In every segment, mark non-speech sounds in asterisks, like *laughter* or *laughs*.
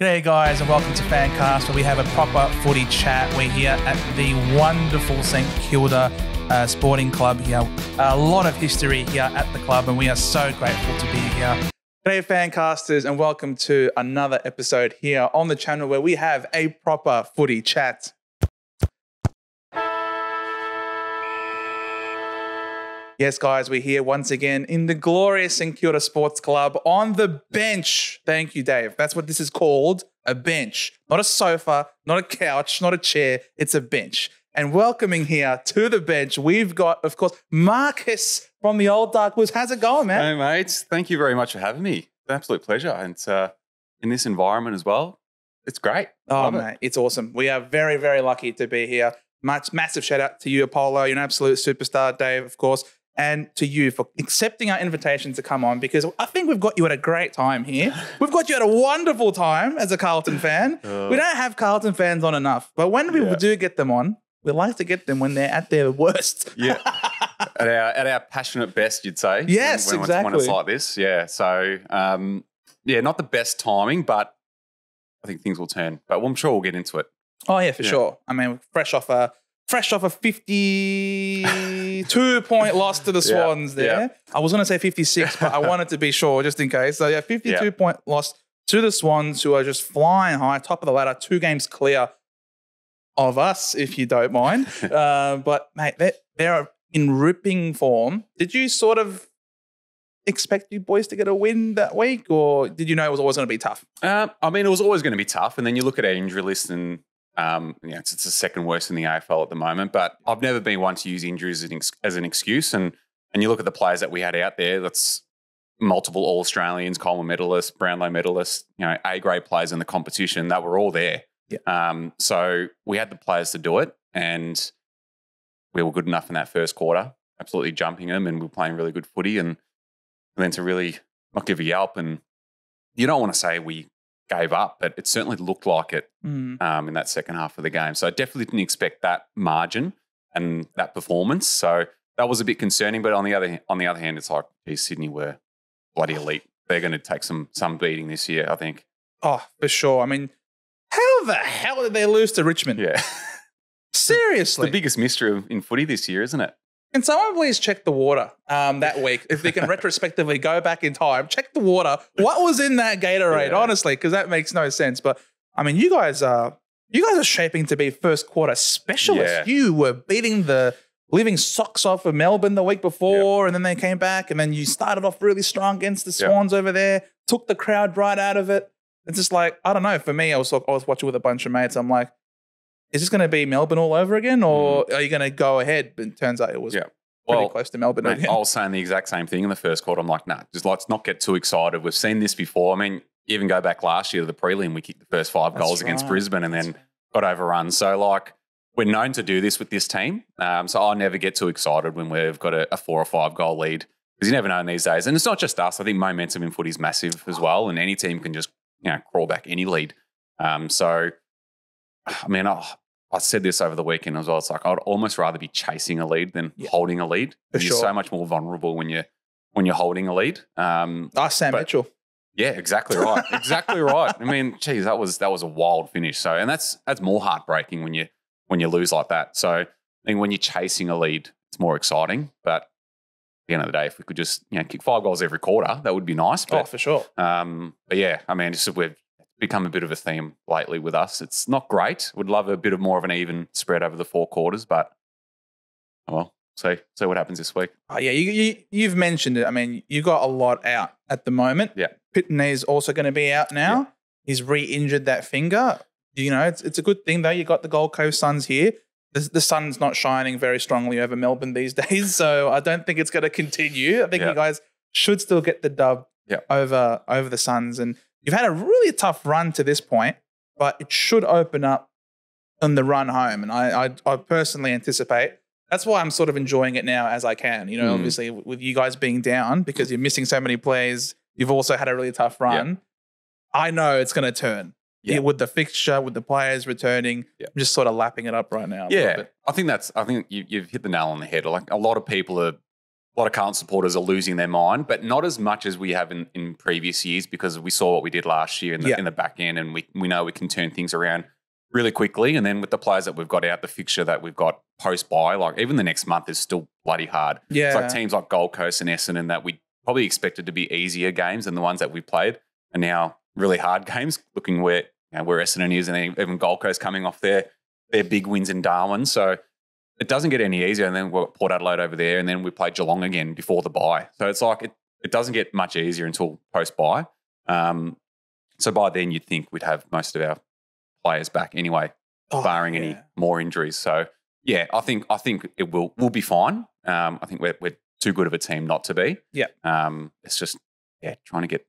G'day, guys, and welcome to Fancast, where we have a proper footy chat. We're here at the wonderful St Kilda uh, Sporting Club here. A lot of history here at the club, and we are so grateful to be here. G'day, Fancasters, and welcome to another episode here on the channel where we have a proper footy chat. Yes, guys, we're here once again in the glorious St Kilda Sports Club on the bench. Thank you, Dave. That's what this is called a bench, not a sofa, not a couch, not a chair. It's a bench. And welcoming here to the bench, we've got, of course, Marcus from the Old Dark Blues. How's it going, man? Hey, mates. Thank you very much for having me. It's an absolute pleasure. And uh, in this environment as well, it's great. Oh, Love it. mate, it's awesome. We are very, very lucky to be here. Much, massive shout out to you, Apollo. You're an absolute superstar, Dave, of course. And to you for accepting our invitation to come on because I think we've got you at a great time here. *laughs* We've got you at a wonderful time as a Carlton fan. *laughs* we don't have Carlton fans on enough, but when we Uh. Yeah. do get them on, we like to get them when they're at their worst. Yeah. *laughs* at, our, at our passionate best, you'd say. Yes, when, when, When exactly. it's like this. Yeah. So, um, yeah, not the best timing, but I think things will turn. But I'm sure we'll get into it. Oh yeah, for Yeah. sure. I mean, fresh off a fresh off a fifty-two point loss to the *laughs* Yeah, Swans. There, I was going to say fifty-six, but I wanted to be sure just in case. So yeah, fifty-two Yeah. point loss to the Swans, who are just flying high, top of the ladder, two games clear of us, if you don't mind. *laughs* uh, but mate, they they're in ripping form. Did you sort of expect you boys to get a win that week, or did you know it was always going to be tough? Um, I mean, it was always going to be tough. And then you look at our injury list and, um, you know, it's, it's the second worst in the AFL at the moment. But I've never been one to use injuries as an, ex- as an excuse. And, and you look at the players that we had out there, that's multiple All Australians, Coleman medalists, Brownlow medalists, you know, A grade players in the competition that were all there. Yeah. Um, so we had the players to do it. And we were good enough in that first quarter, absolutely jumping them. And we were playing really good footy. And, and then to really not give a yelp and you don't want to say we gave up, but it certainly looked like it Mm. um, in that second half of the game. So I definitely didn't expect that margin and that performance. So that was a bit concerning. But on the other on the other hand, it's like, geez, Sydney were bloody elite. They're going to take some some beating this year, I think. Oh, for sure. I mean, how the hell did they lose to Richmond? Yeah, *laughs* Seriously. the biggest mystery in footy this year, isn't it? Can someone please check the water um, that *laughs* week? If they can retrospectively go back in time, check the water. What was in that Gatorade, Yeah. honestly, because that makes no sense. But I mean, you guys are you guys are shaping to be first quarter specialists. Yeah. You were beating the living socks off of Melbourne the week before, and then they came back, and then you started off really strong against the. Swans over there, took the crowd right out of it. It's just like I don't know. For me, I was I was watching with a bunch of mates. I'm like, is this going to be Melbourne all over again, or are you going to go ahead? But it turns out it was Yeah. pretty Well, close to Melbourne Mate. I was saying the exact same thing in the first quarter. I'm like, nah, just let's not get too excited. We've seen this before. I mean, even go back last year to the prelim, we kicked the first five That's goals against. Brisbane and then got overrun. So, like, we're known to do this with this team. Um, so I never get too excited when we've got a, a four or five goal lead because you never know in these days. And it's not just us. I think momentum in footy is massive as well, and any team can just you know crawl back any lead. Um, so, I mean, I, I said this over the weekend as well. It's like I'd almost rather be chasing a lead than Yeah. holding a lead. For You're sure. so much more vulnerable when you're when you're holding a lead. Um, Ah, Sam but- Mitchell. yeah, exactly right. exactly right. I mean, geez, that was that was a wild finish. So, and that's that's more heartbreaking when you when you lose like that. So, I think when you're chasing a lead, it's more exciting. But at the end of the day, if we could just you know kick five goals every quarter, that would be nice. Oh, for sure. um, but yeah, I mean, just we've become a bit of a theme lately with us. It's not great. Would love a bit of more of an even spread over the four quarters, but oh well, see see what happens this week. Oh, yeah, you, you, you've mentioned it. I mean, you got a lot out at the moment. Yeah. Pitney is also going to be out now. He's re-injured that finger. You know, it's, it's a good thing though. You got the Gold Coast Suns here. The, the sun's not shining very strongly over Melbourne these *laughs* days, so I don't think it's going to continue. I think Yeah. you guys should still get the dub Yeah. over over the Suns, and you've had a really tough run to this point, but it should open up on the run home. And I, I, I personally anticipate that's why I'm sort of enjoying it now as I can. You know, Mm. obviously with you guys being down because you're missing so many plays, you've also had a really tough run. I know it's going to turn. Yeah. With the fixture, with the players returning. I'm just sort of lapping it up right now. Yeah. I think that's. I think you, you've hit the nail on the head. Like a lot of people are a lot of Carlton supporters are losing their mind, but not as much as we have in, in previous years because we saw what we did last year in the, Yeah. in the back end, and we we know we can turn things around really quickly. And then with the players that we've got out, the fixture that we've got post by, like even the next month is still bloody hard. Yeah. It's like teams like Gold Coast and Essendon that we probably expected to be easier games than the ones that we played, are now really hard *laughs* games. Looking where you know, where Essendon is, and even Gold Coast coming off their their big wins in Darwin, so it doesn't get any easier. And then we've got Port Adelaide over there, and then we play Geelong again before the bye. So it's like it, it doesn't get much easier until post bye. Um, so by then you'd think we'd have most of our players back anyway, Oh, barring any more injuries. So yeah, I think I think it will will be fine. Um, I think we're we're too good of a team not to be. Yeah. Um, it's just yeah, trying to get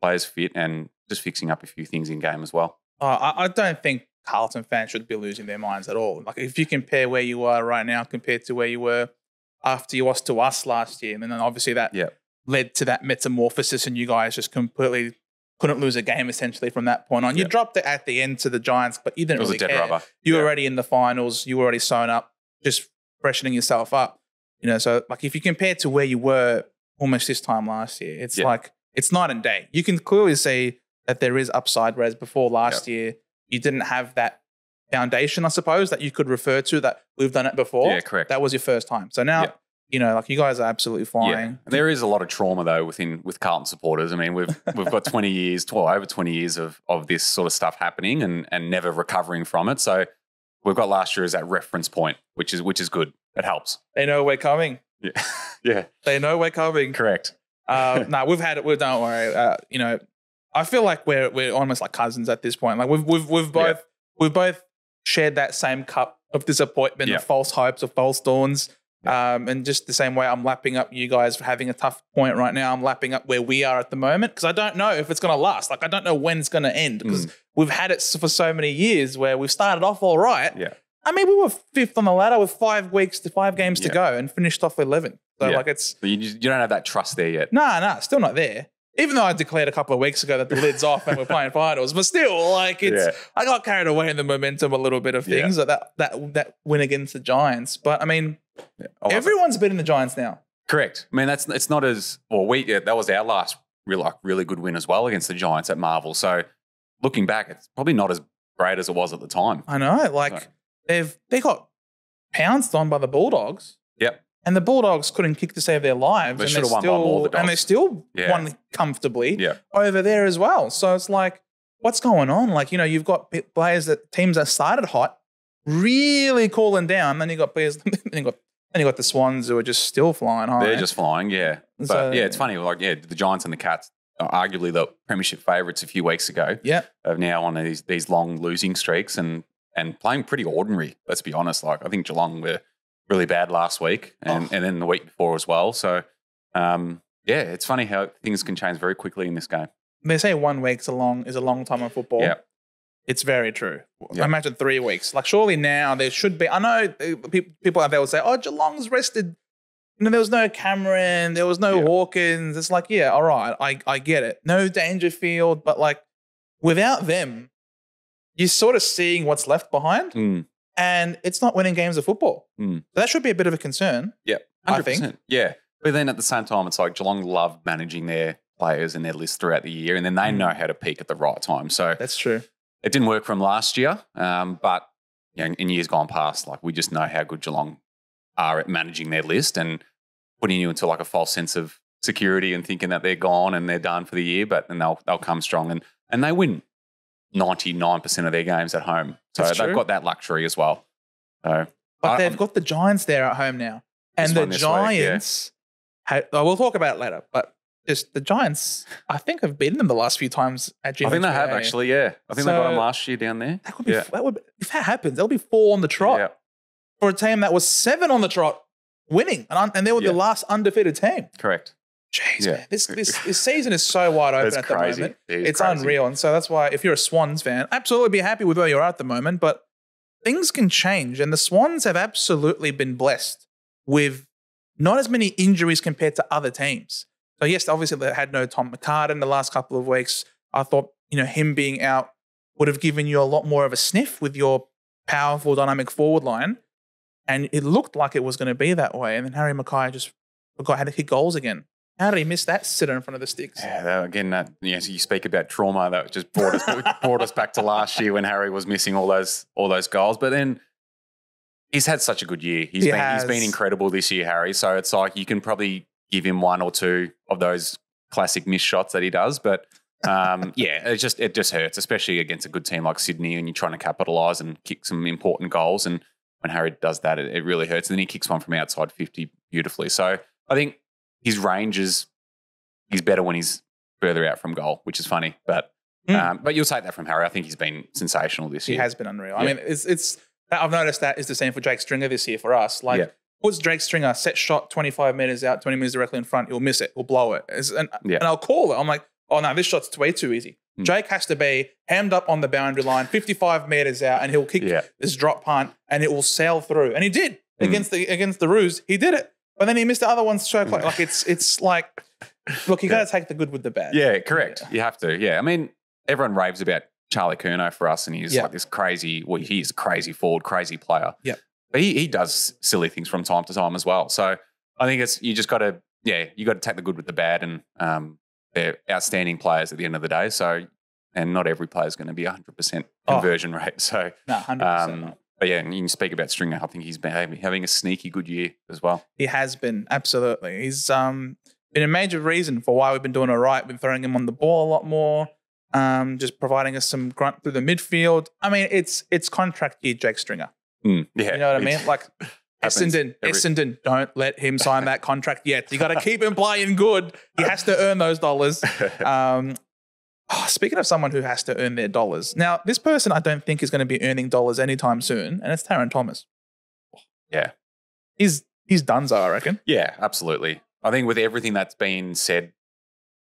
players fit and just fixing up a few things in game as well. Oh, I, I don't think Carlton fans should be losing their minds at all. Like if you compare where you are right now compared to where you were after you lost to us last year, and then obviously that Yeah. led to that metamorphosis, and you guys just completely couldn't lose a game essentially from that point on. You dropped it at the end to the Giants, but you didn't was really a dead care. rubber. You were already in the finals. You were already sewn up, just freshening yourself up. You know, so like if you compare to where you were almost this time last year, it's Yeah. like it's night and day. You can clearly see that there is upside. Whereas before last year, you didn't have that foundation, I suppose, that you could refer to that we've done it before. Yeah, correct. That was your first time. So now, Yeah. you know, like you guys are absolutely flying. There is a lot of trauma though within with Carlton supporters. I mean, we've *laughs* we've got 20 years, well, over 20 years of of this sort of stuff happening and and never recovering from it. So we've got last year as that reference point, which is which is good. It helps. They know we're coming. Yeah. *laughs* yeah. They know we're coming. Correct. Uh, *laughs* no, we've had it. We don't worry. Uh, you know, I feel like we're we're almost like cousins at this point. Like we've we've we've Yeah. both we've both shared that same cup of disappointment, Yeah. of false hopes, of false dawns. Um, and just the same way I'm lapping up you guys for having a tough point right now, I'm lapping up where we are at the moment because I don't know if it's going to last. Like I don't know when it's going to end because we've had it for so many years where we've started off all right. Yeah. I mean, we were fifth on the ladder with five weeks to five games to go and finished off 11th. So Yeah. like it's But you, just- you don't have that trust there yet. Nah, nah, still not there. Even though I declared a couple of weeks ago that the lid's off and we're playing *laughs* finals, but still, like it's, Yeah. I got carried away in the momentum a little bit of things that that that that win against the Giants. But I mean, Yeah. Oh, everyone's beating the Giants now. Correct. I mean, that's it's not as well. We yeah, that was our last real like really good win as well against the Giants at Marvel. So looking back, it's probably not as great as it was at the time. I know, like Right. they've they got pounced on by the Bulldogs. Yep. And the Bulldogs couldn't kick to save their lives. They and should have they're won by more, still- the And they still Yeah. won comfortably. Yeah. over there as well. So it's like, what's going on? Like, you know, you've got players that teams that started hot, really cooling down. Then you got players, *laughs* then you got then you got the Swans who are just still flying high. They're just flying, yeah. But So- yeah, it's funny. Like, yeah, the Giants and the Cats are arguably the premiership favourites a few weeks ago. yeah, Are now on these these long losing streaks and and playing pretty ordinary. Let's be honest. Like, I think Geelong were really bad last week and, Oh. and then the week before as well. So, um, yeah, it's funny how things can change very quickly in this game. they say one week's a long is a long time in football. Yeah. It's very true. Yeah. Imagine three weeks. Like, surely now there should be. I know uh, people out there will say, "Oh, Geelong's rested." You know, there was no Cameron, there was no Yeah. Hawkins. It's like, yeah, all right, I I get it. No Dangerfield, but like, without them, you're sort of seeing what's left behind. Mm, and it's not winning games of football. Mm. So that should be a bit of a concern. yeah, 100%. think. Yeah. But then at the same time, it's like Geelong love managing their players and their list throughout the year, and then they Mm. know how to peak at the right time. So That's true. it didn't work from last year, um, but you know, in years gone past, like we just know how good Geelong are at managing their list and putting you into like a false sense of security and thinking that they're gone and they're done for the year, but then they'll they'll come strong and and they win ninety nine percent of their games at home. So That's they've true. got that luxury as well. So But I- they've I'm- got the Giants there at home now. And the this week, yeah. Giants, ha- oh, we'll talk about it later, but just the Giants, I think I've beaten them the last few times at Gmail. I think they have actually, yeah. I think they got them last year down there. That would be, Yeah. that would, if that happens, that'll be four on the trot Yeah, for a team that was seven on the trot winning. And, un- and they were the last undefeated team. correct. Jeez, Yeah. man. This, this, *laughs* this season is so wide open at the moment. It it's crazy. unreal. And so that's why, if you're a Swans fan, absolutely be happy with where you're at at the moment. But things can change. And the Swans have absolutely been blessed with not as many injuries compared to other teams. So, yes, obviously they had no Tom McCartin in the last couple of weeks. I thought, you know, him being out would have given you a lot more of a sniff with your powerful, dynamic forward line. And it looked like it was going to be that way. And then Harry McKay just forgot how to kick goals again. How did he miss that sitter in front of the sticks? Yeah, that, again, that you, know, you speak about trauma that just brought us *laughs* brought us back to last year when Harry was missing all those all those goals. But then he's had such a good year. He's He been has. he's been incredible this year, Harry. So it's like you can probably give him one or two of those classic missed shots that he does, but. um, *laughs* yeah, it just it just hurts, especially against a good team like Sydney, and you're trying to capitalise and kick some important goals. And when Harry does that, it, it really hurts. And then he kicks one from outside fifty beautifully. So I think his range is he's better when he's further out from goal, which is funny. But Mm. um, but you'll take that from Harry. I think he's been sensational this He year. He has been unreal. I mean, it's it's I've noticed that is the same for Jake Stringer this year for us. Like Yeah. puts Jake Stringer set shot 25 meters out, 20 meters directly in front, he'll miss it, he'll blow it. And, Yeah. and I'll call it. I'm like, oh no, this shot's way too easy. Hmm. Jake has to be hammed up on the boundary line, 55 meters out, and he'll kick Yeah. this drop punt and it will sail through. And he did Hmm. against the against the Roos. He did it. But then he missed the other ones so close. Like it's it's *laughs* like look, you Yeah. gotta take the good with the bad. Yeah, correct. You have to. Yeah, I mean, everyone raves about Charlie Curnow for us, and he's Yeah. like this crazy. Well, he's a crazy forward, crazy player. Yeah. but he he does silly things from time to time as well. So I think it's you just got to yeah you got to take the good with the bad, and um, they're outstanding players at the end of the day. So and not every player is going to be hundred percent Oh. conversion rate. *laughs* So No, 100%. um, but yeah, and you can speak about Stringer. I think he's been having- a sneaky good year as well. He has been absolutely. He's um been a major reason for why we've been doing all right. Been throwing him on the ball a lot more. Um, just providing us some grunt through the midfield. I mean, it's it's contract year, Jake Stringer. Mm, yeah, You know what I mean? Like *laughs* Essendon, every- Essendon, don't let him sign that *laughs* contract yet. You got to keep him playing good. He has to earn those dollars. *laughs* Um, oh, speaking of someone who has to earn their dollars, now this person I don't think is going to be earning dollars anytime soon, and it's Tarryn Thomas. Yeah. he's he's done so. I reckon. Yeah, absolutely. I think with everything that's been said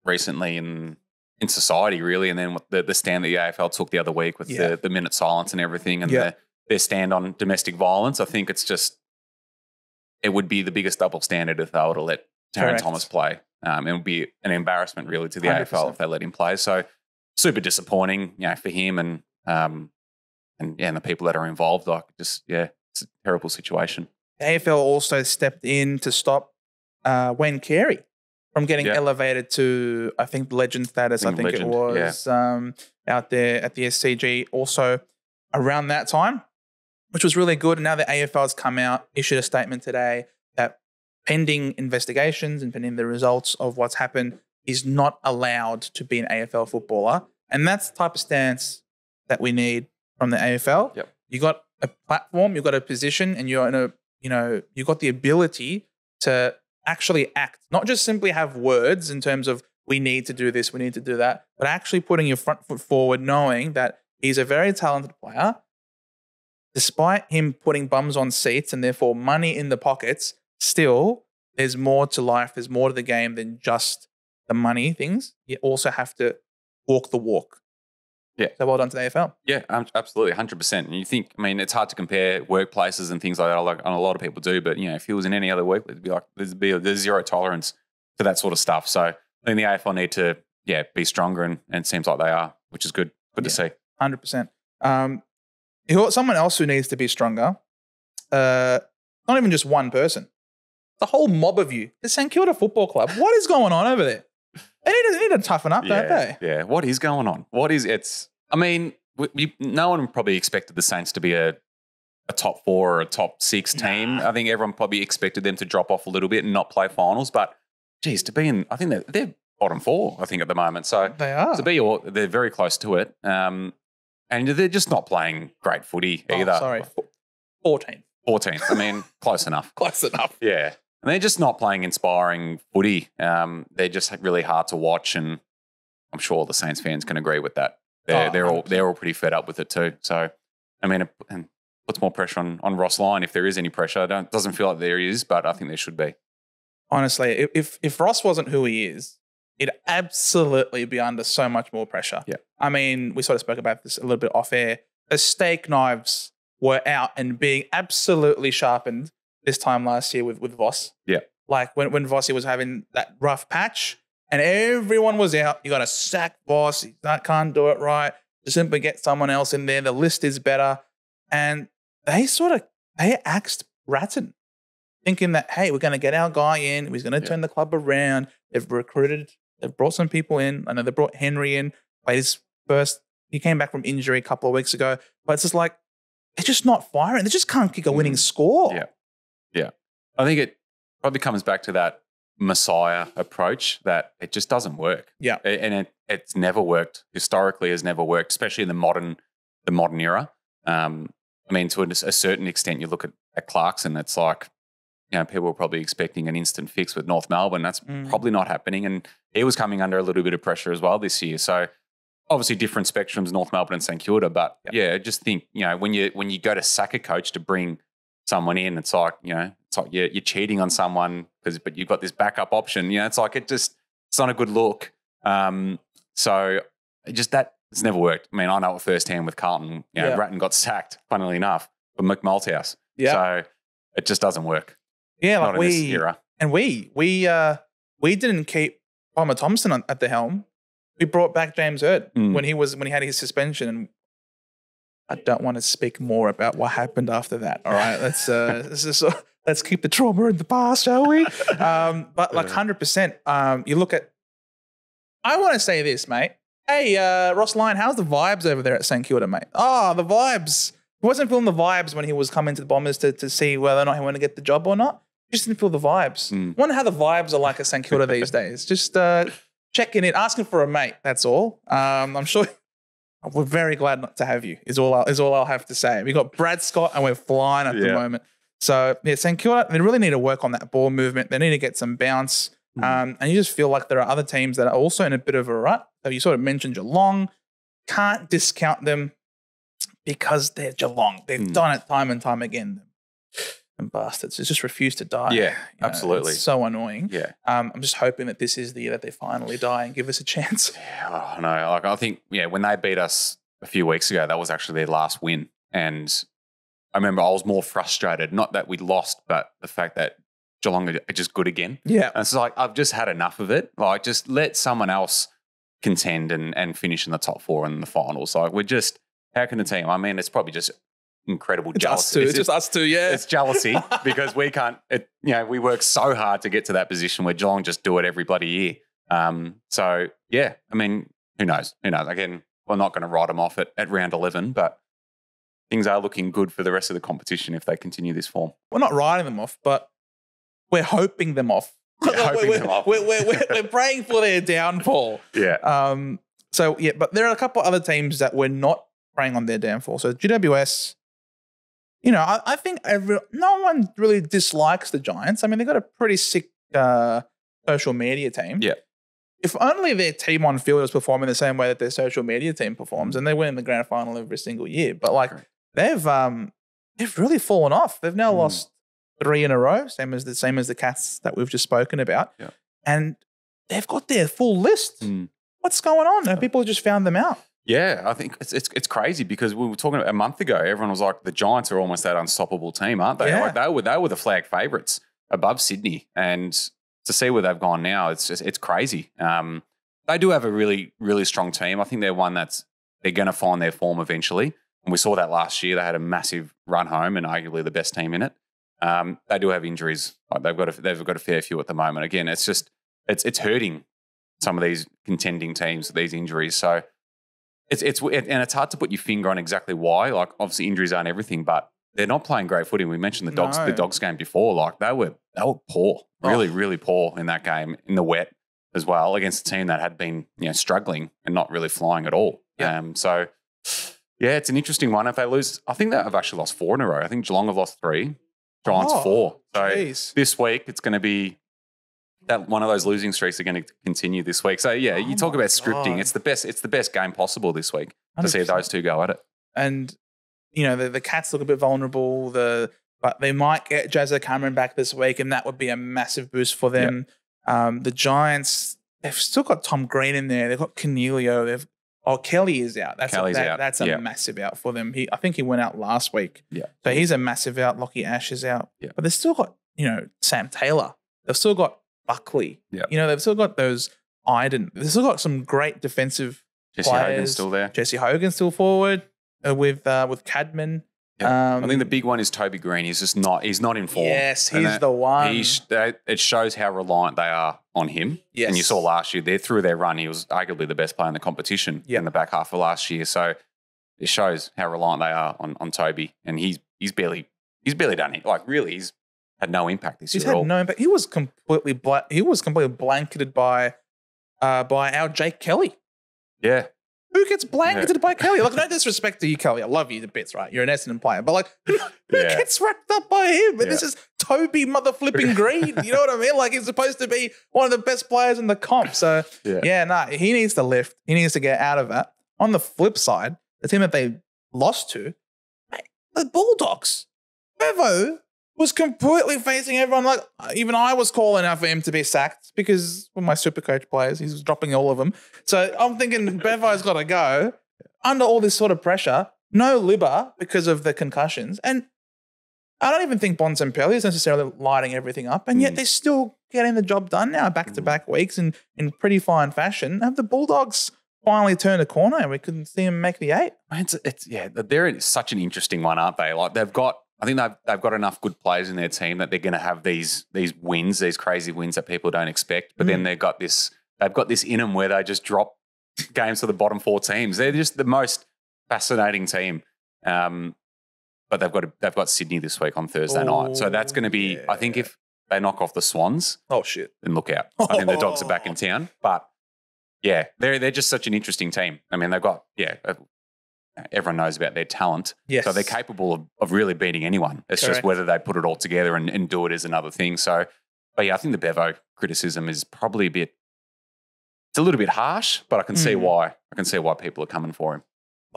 recently in in society, really, and then with the the stand that the AFL took the other week with Yeah. the, the minute silence and everything, and Yeah. their their stand on domestic violence, I think it's just it would be the biggest double standard if they were to let Tarryn Thomas play. Um, it would be an embarrassment really to the 100%. AFL if they let him play. So super disappointing, you know, for him and um and yeah, and the people that are involved. Like just yeah, it's a terrible situation. The AFL also stepped in to stop uh, Wayne Carey from getting Yeah. elevated to, I think, legend status. I Think think it legend, yeah. was um, out there at the SCG also around that time, which was really good. And now the AFL has come out, issued a statement today that pending investigations and pending the results of what's happened, is not allowed to be an AFL footballer. And that's the type of stance that we need from the AFL. Yep. You got a platform, you've got a position, and you're in a, you know, you've got the ability to actually act, not just simply have words in terms of we need to do this, we need to do that, but actually putting your front foot forward, knowing that he's a very talented player. Despite him putting bums on seats and therefore money in the pockets, still there's more to life, there's more to the game than just the money things. You also have to walk the walk. Yeah. So well done to the AFL. Yeah, absolutely, hundred percent. And you think, I mean, it's hard to compare workplaces and things like that. Like, and a lot of people do, but you know, if he was in any other work, it'd be like there'd be there's zero tolerance to that sort of stuff. So I think the AFL need to, yeah, be stronger, and, and it seems like they are, which is good. Good to see. Hundred percent. Um, you know, someone else who needs to be stronger. Uh, not even just one person. The whole mob of you. The St Kilda Football Club. What is going on over there? They need to, they need to toughen up, don't they? yeah. What is going on? What is it's? I mean, we, we, no one probably expected the Saints to be a a top four or a top six team. Nah. I think everyone probably expected them to drop off a little bit and not play finals. But geez, to be in, I think they're, they're bottom four. I think at the moment. So They are. to be all, they're very close to it. Um, and they're just not playing great footy Oh, either. sorry. Fourteen. 14th. I mean, close enough. *laughs* Close enough. Yeah. And they're just not playing inspiring footy. Um, they're just really hard to watch. And I'm sure the Saints fans can agree with that. They're, Oh, they're, all, they're all pretty fed up with it too. So, I mean, it and puts more pressure on, on Ross Lyon if there is any pressure. I don't, doesn't feel like there is, but I think there should be. Honestly, if- if if Ross wasn't who he is, it'd absolutely be under so much more pressure. Yeah. I mean, we sort of spoke about this a little bit off air. The steak knives were out and being absolutely sharpened this time last year with, with Voss. Yeah. Like when, when Vossi was having that rough patch and everyone was out, you got to sack Voss. He that can't do it right. Just simply get someone else in there. The list is better. And they sort of, they axed Ratten. thinking that hey, we're going to get our guy in, he's going to Yeah. turn the club around. They've recruited, they've brought some people in. I know they brought Henry in, played his first. He came back from injury a couple of weeks ago, but it's just like they're just not firing. They just can't kick a winning Mm. score. Yeah. I think it probably comes back to that messiah approach that it just doesn't work. Yeah. And it, it's never worked historically. Has never worked, especially in the modern the modern era. Um, I mean, to a, a certain extent, you look at, at Clarkson. It's like you know people were probably expecting an instant fix with North Melbourne. That's Mm. probably not happening, and he was coming under a little bit of pressure as well this year. So obviously different spectrums, North Melbourne and St Kilda. But Yep. yeah, just think you know when you when you go to sack a coach to bring someone in, it's like you know it's like you're, you're cheating on someone because but you've got this backup option. You know, it's like it just it's not a good look. Um, so just that it's never worked. I mean, I know it firsthand with Carlton. You know, Yeah. Ratten got sacked, funnily enough, for Mick Malthouse. Yeah. So it just doesn't work. yeah, like we era. and we we uh we didn't keep Bomber Thompson on, at the helm. We brought back James Hird Mm. when he was when he had his suspension, and I don't want to speak more about what happened after that. All right, let's uh, *laughs* let's just, uh, let's keep the trauma in the past, shall we? Um, but like hundred percent, um, you look at. I want to say this, mate. Hey, uh, Ross Lyon, how's the vibes over there at St Kilda, mate? Oh, the vibes. He wasn't feeling the vibes when he was coming to the Bombers to, to see whether or not he wanted to get the job or not. He just didn't feel the vibes. Mm. Wonder how the vibes are like at St Kilda these *laughs* days. Just uh, checking in, asking for a mate. That's all. Um, I'm sure we're very glad not to have you. Is all I'll, is all I'll have to say. We got Brad Scott and we're flying at the moment. So yeah, St Kilda they really need to work on that ball movement. They need to get some bounce. Mm. Um, and you just feel like there are other teams that are also in a bit of a rut. You sort of mentioned Geelong. Can't discount them because they're Geelong. They've Mm. done it time and time again. And bastards, it's just refused to die. Yeah, You know, absolutely. it's so annoying. Yeah. Um, I'm just hoping that this is the year that they finally die and give us a chance. Yeah, oh, no, like I think, yeah, when they beat us a few weeks ago, that was actually their last win. And I remember I was more frustrated, not that we lost, but the fact that Geelong are just good again. Yeah. And it's like, I've just had enough of it. Like, just let someone else contend and, and finish in the top four in the finals. Like, we're just, how can a team? I mean, it's probably just incredible It's us jealousy. two. It's, just us two, yeah. it's jealousy *laughs* because we can't. It, you know, we work so hard to get to that position where Geelong just do it every bloody year. Um, so yeah, I mean, who knows? Who knows? Again, we're not going to write them off at, at round eleven, but things are looking good for the rest of the competition if they continue this form. we're not writing them off, but we're hoping them off. Yeah, *laughs* hoping we're, them off. We're, we're, we're, we're *laughs* praying for their downfall. Yeah, Um, so yeah, but there are a couple other teams that we're not praying on their downfall. So GWS, you know, I, I think every, no one really dislikes the Giants. I mean, they've got a pretty sick uh, social media team. Yeah. If only their team on field was performing the same way that their social media team performs, and they win the grand final every single year. But like Correct. they've um they've really fallen off. They've now Mm. lost three in a row, same as the same as the Cats that we've just spoken about. Yeah. And they've got their full list. Mm. What's going on? And people just found them out. Yeah. I think it's, it's it's crazy because we were talking a month ago. Everyone was like, the Giants are almost that unstoppable team, aren't they? Yeah. Like they were they were the flag favourites above Sydney, and to see where they've gone now, it's just it's crazy. Um, they do have a really really strong team. I think they're one that's they're going to find their form eventually, and we saw that last year. They had a massive run home and arguably the best team in it. Um, they do have injuries. Like they've got a, they've got a fair few at the moment. Again, it's just it's it's hurting some of these contending teams these injuries. So it's it's and it's hard to put your finger on exactly why. Like obviously injuries aren't everything, but they're not playing great footy. We mentioned the dogs No. the dogs game before. Like they were they were poor, really really poor in that game in the wet as well against a team that had been you know struggling and not really flying at all. Yeah. Um, so yeah, it's an interesting one. If they lose, I think they've actually lost four in a row. I think Geelong have lost three, Giants Oh, four. So Jeez. this week it's going to be that one of those losing streaks are going to continue this week. So yeah, you Oh talk about scripting. God. It's the best. It's the best game possible this week to see 100%. those two go at it. And you know, the, the Cats look a bit vulnerable. The but they might get Jazza Cameron back this week, and that would be a massive boost for them. Um, the Giants, they've still got Tom Green in there. They've got Coniglio. They've oh Kelly is out. That's Kelly's a, that- out. That's a Yeah. massive out for them. He I think he went out last week. Yeah. So he's a massive out. Lachie Ash is out. Yeah. But they've still got you know Sam Taylor. They've still got Buckley. Yeah. You know they've still got those Iden. They've still got some great defensive Jesse Hogan's still there. Jesse Hogan's still forward uh, with uh, with Cadman. Um, I think the big one is Toby Greene. He's just not. He's not in form. Yes, he's that- the one. He sh- they- it shows how reliant they are on him. Yes. And you saw last year, they through their run, he was arguably the best player in the competition Yep. in the back half of last year. So it shows how reliant they are on, on Toby. And he's he's barely he's barely done it. Like really, he's had no impact this He's year at all. had no impact. He was completely bla- he was completely blanketed by uh, by our Jake Kelly. yeah. Who gets blanketed by Kelly? Like, no disrespect to you, Kelly. I love you to bits, right? You're an Essendon player, but like, *laughs* who Yeah. gets wrapped up by him? And this is Toby mother flipping Greene. You know what I mean? Like, he's supposed to be one of the best players in the comp. So Yeah. yeah, no, he needs to lift. He needs to get out of that. On the flip side, the team that they lost to, the Bulldogs. Bevo was completely facing everyone. Like even I was calling out for him to be sacked because with my super coach players, he's dropping all of them. So I'm thinking Bevo's got to go under all this sort of pressure. No Libba because of the concussions, and I don't even think Bontempelli is necessarily lighting everything up, and yet Mm. they're still getting the job done now, back to back weeks in in pretty fine fashion. Have the Bulldogs finally turned a corner, and we couldn't see them make the eight? It's, it's yeah, they're such an interesting one, aren't they? Like they've got, I think they've they've got enough good players in their team that they're going to have these these wins, these crazy wins that people don't expect. But Mm. then they've got this, they've got this in them where they just drop *laughs* games to the bottom four teams. They're just the most fascinating team. Um, but they've got they've got Sydney this week on Thursday night, so that's going to be. I think if they knock off the Swans, Oh shit! then look out. I think the dogs are back in *laughs* town. But yeah, they're they're just such an interesting team. I mean, they've got yeah, everyone knows about their talent, Yes, so they're capable of, of really beating anyone. It's Correct. just whether they put it all together and, and do it is another thing. So, but yeah, I think the Bevo criticism is probably a bit. It's a little bit harsh, but I can see Mm. why. I can see why people are coming for him.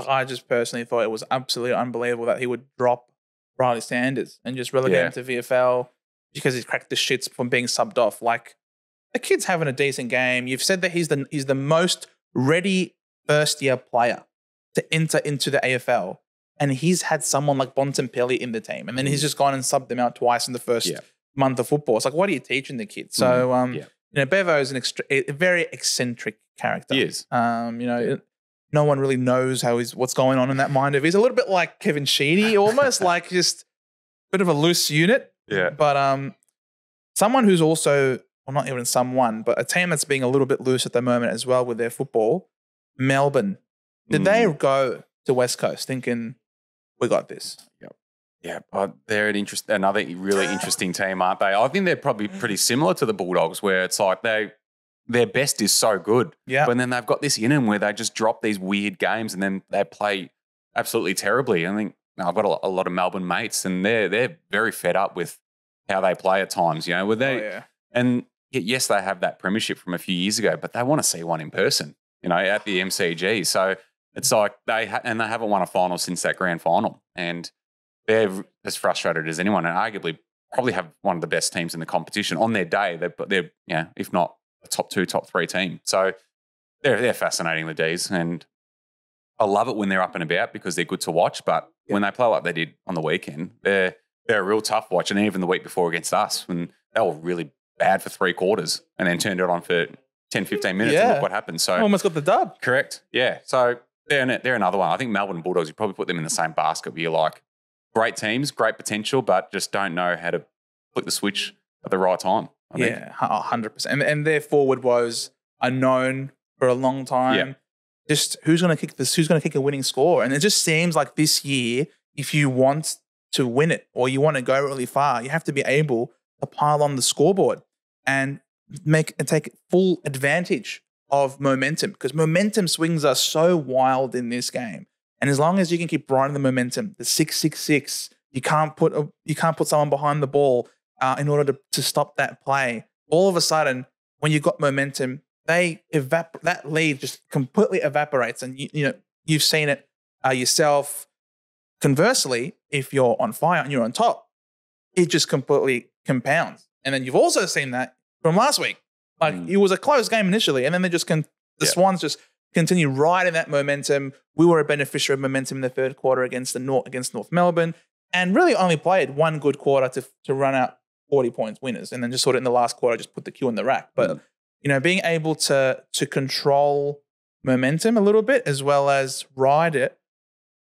I just personally thought it was absolutely unbelievable that he would drop Ryley Sanders and just relegate Yeah. him to VFL because he's cracked the shits from being subbed off. Like the kid's having a decent game. You've said that he's the he's the most ready first year player to enter into the AFL. And he's had someone like Bontempelli in the team. And then he's just gone and subbed them out twice in the first Mm. Yeah. month of football. It's like, what are you teaching the kids? So um, yeah. you know, Bevo is an extra, a very eccentric character. He is. Um, you know, it- no one really knows how he's what's going on in that mind of his. A little bit like Kevin Sheedy, almost *laughs* like just a bit of a loose unit. Yeah. But um, someone who's also, well, not even someone, but a team that's being a little bit loose at the moment as well with their football. Melbourne. Did Mm. they go to West Coast thinking we got this? Yeah, but they're an interest, another really interesting *laughs* team, aren't they? I think they're probably pretty similar to the Bulldogs, where it's like they their best is so good, Yeah. but then they've got this in them where they just drop these weird games and then they play absolutely terribly. I think I've got a lot, a lot of Melbourne mates, and they're they're very fed up with how they play at times. You know, where they oh, yeah. and yes, they have that premiership from a few years ago, but they want to see one in person. You know, at the MCG. So it's like they ha- and they haven't won a final since that grand final, and they're as frustrated as anyone, and arguably probably have one of the best teams in the competition on their day. They're they're yeah, if not a top two, top three team. So they're they're fascinating the D's, and I love it when they're up and about because they're good to watch. But when they play like they did on the weekend, they're they're a real tough watch. And even the week before against us, when they were really bad for three quarters and then turned it on for 10, 15 minutes and look what happened. So Almost got the dub. correct. Yeah. So they're, an- they're another one. I think Melbourne Bulldogs, you probably put them in the same basket where you're like, great teams, great potential, but just don't know how to flick the switch at the right time. I think. Yeah, hundred percent. And, and their forward woes are known for a long time. Just who's going to kick this? Who's going to kick a winning score? And it just seems like this year, if you want to win it or you want to go really far, you have to be able to pile on the scoreboard and make and take full advantage of momentum because momentum swings are so wild in this game. And as long as you can keep riding the momentum, the six six six, you can't put a, you can't put someone behind the ball uh, in order to, to stop that play. All of a sudden, when you've got momentum, they evap- that lead just completely evaporates, and you, you know you've seen it uh, yourself. Conversely, if you're on fire and you're on top, it just completely compounds. And then you've also seen that from last week. Like Mm. it was a close game initially, and then they just can the Yeah. Swans just continue riding that momentum. We were a beneficiary of momentum in the third quarter against the North against North Melbourne, and really only played one good quarter to to run out 40 points winners, and then just sort of in the last quarter just put the cue in the rack. But Mm. you know, being able to to control momentum a little bit as well as ride it.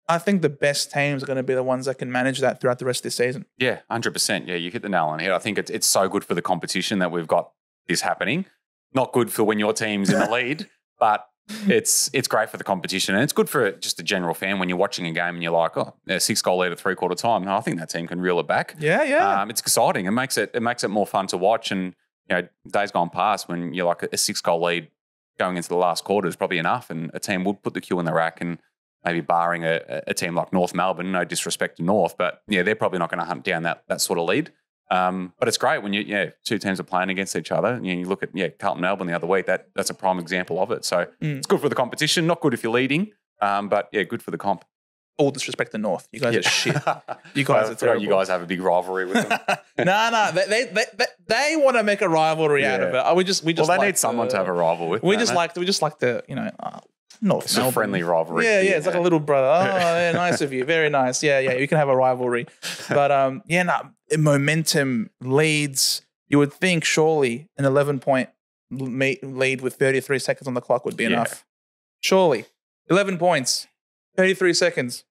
I think the best teams are going to be the ones that can manage that throughout the rest of the season. Yeah, hundred percent. Yeah, you hit the nail on the head. I think it's it's so good for the competition that we've got this happening. Not good for when your team's in the *laughs* lead, but it's it's great for the competition and it's good for just a general fan when you're watching a game and you're like, oh, a six goal lead at three quarter time. No, I think that team can reel it back. Yeah, yeah. Um, it's exciting. It makes it it makes it more fun to watch. And you know, days gone past when you're like a, a six goal lead going into the last quarter is probably enough, and a team would put the cue in the rack and maybe barring a, a team like North Melbourne, no disrespect to North, but yeah, they're probably not going to hunt down that that sort of lead. Um, but it's great when you yeah two teams are playing against each other. You, know, you look at yeah Carlton Melbourne the other week. That that's a prime example of it. So Mm. it's good for the competition. Not good if you're leading, um, but yeah, good for the comp. All disrespect to North. You guys Yeah. are shit. *laughs* You guys are terrible. You guys have a big rivalry with them. *laughs* no, no, they they, they, they, they want to make a rivalry out of it. Yeah. Uh, We just well, they like need someone to have a rival with. We just like we just like the you know uh, North it's a friendly rivalry. Yeah, yeah, it's like a little brother. Oh, *laughs* yeah, nice of you. Very nice. Yeah, yeah, you can have a rivalry. But um, yeah, no, momentum leads. You would think surely an 11 point lead with 33 seconds on the clock would be Yeah. enough. Surely. 11 points, 33 seconds.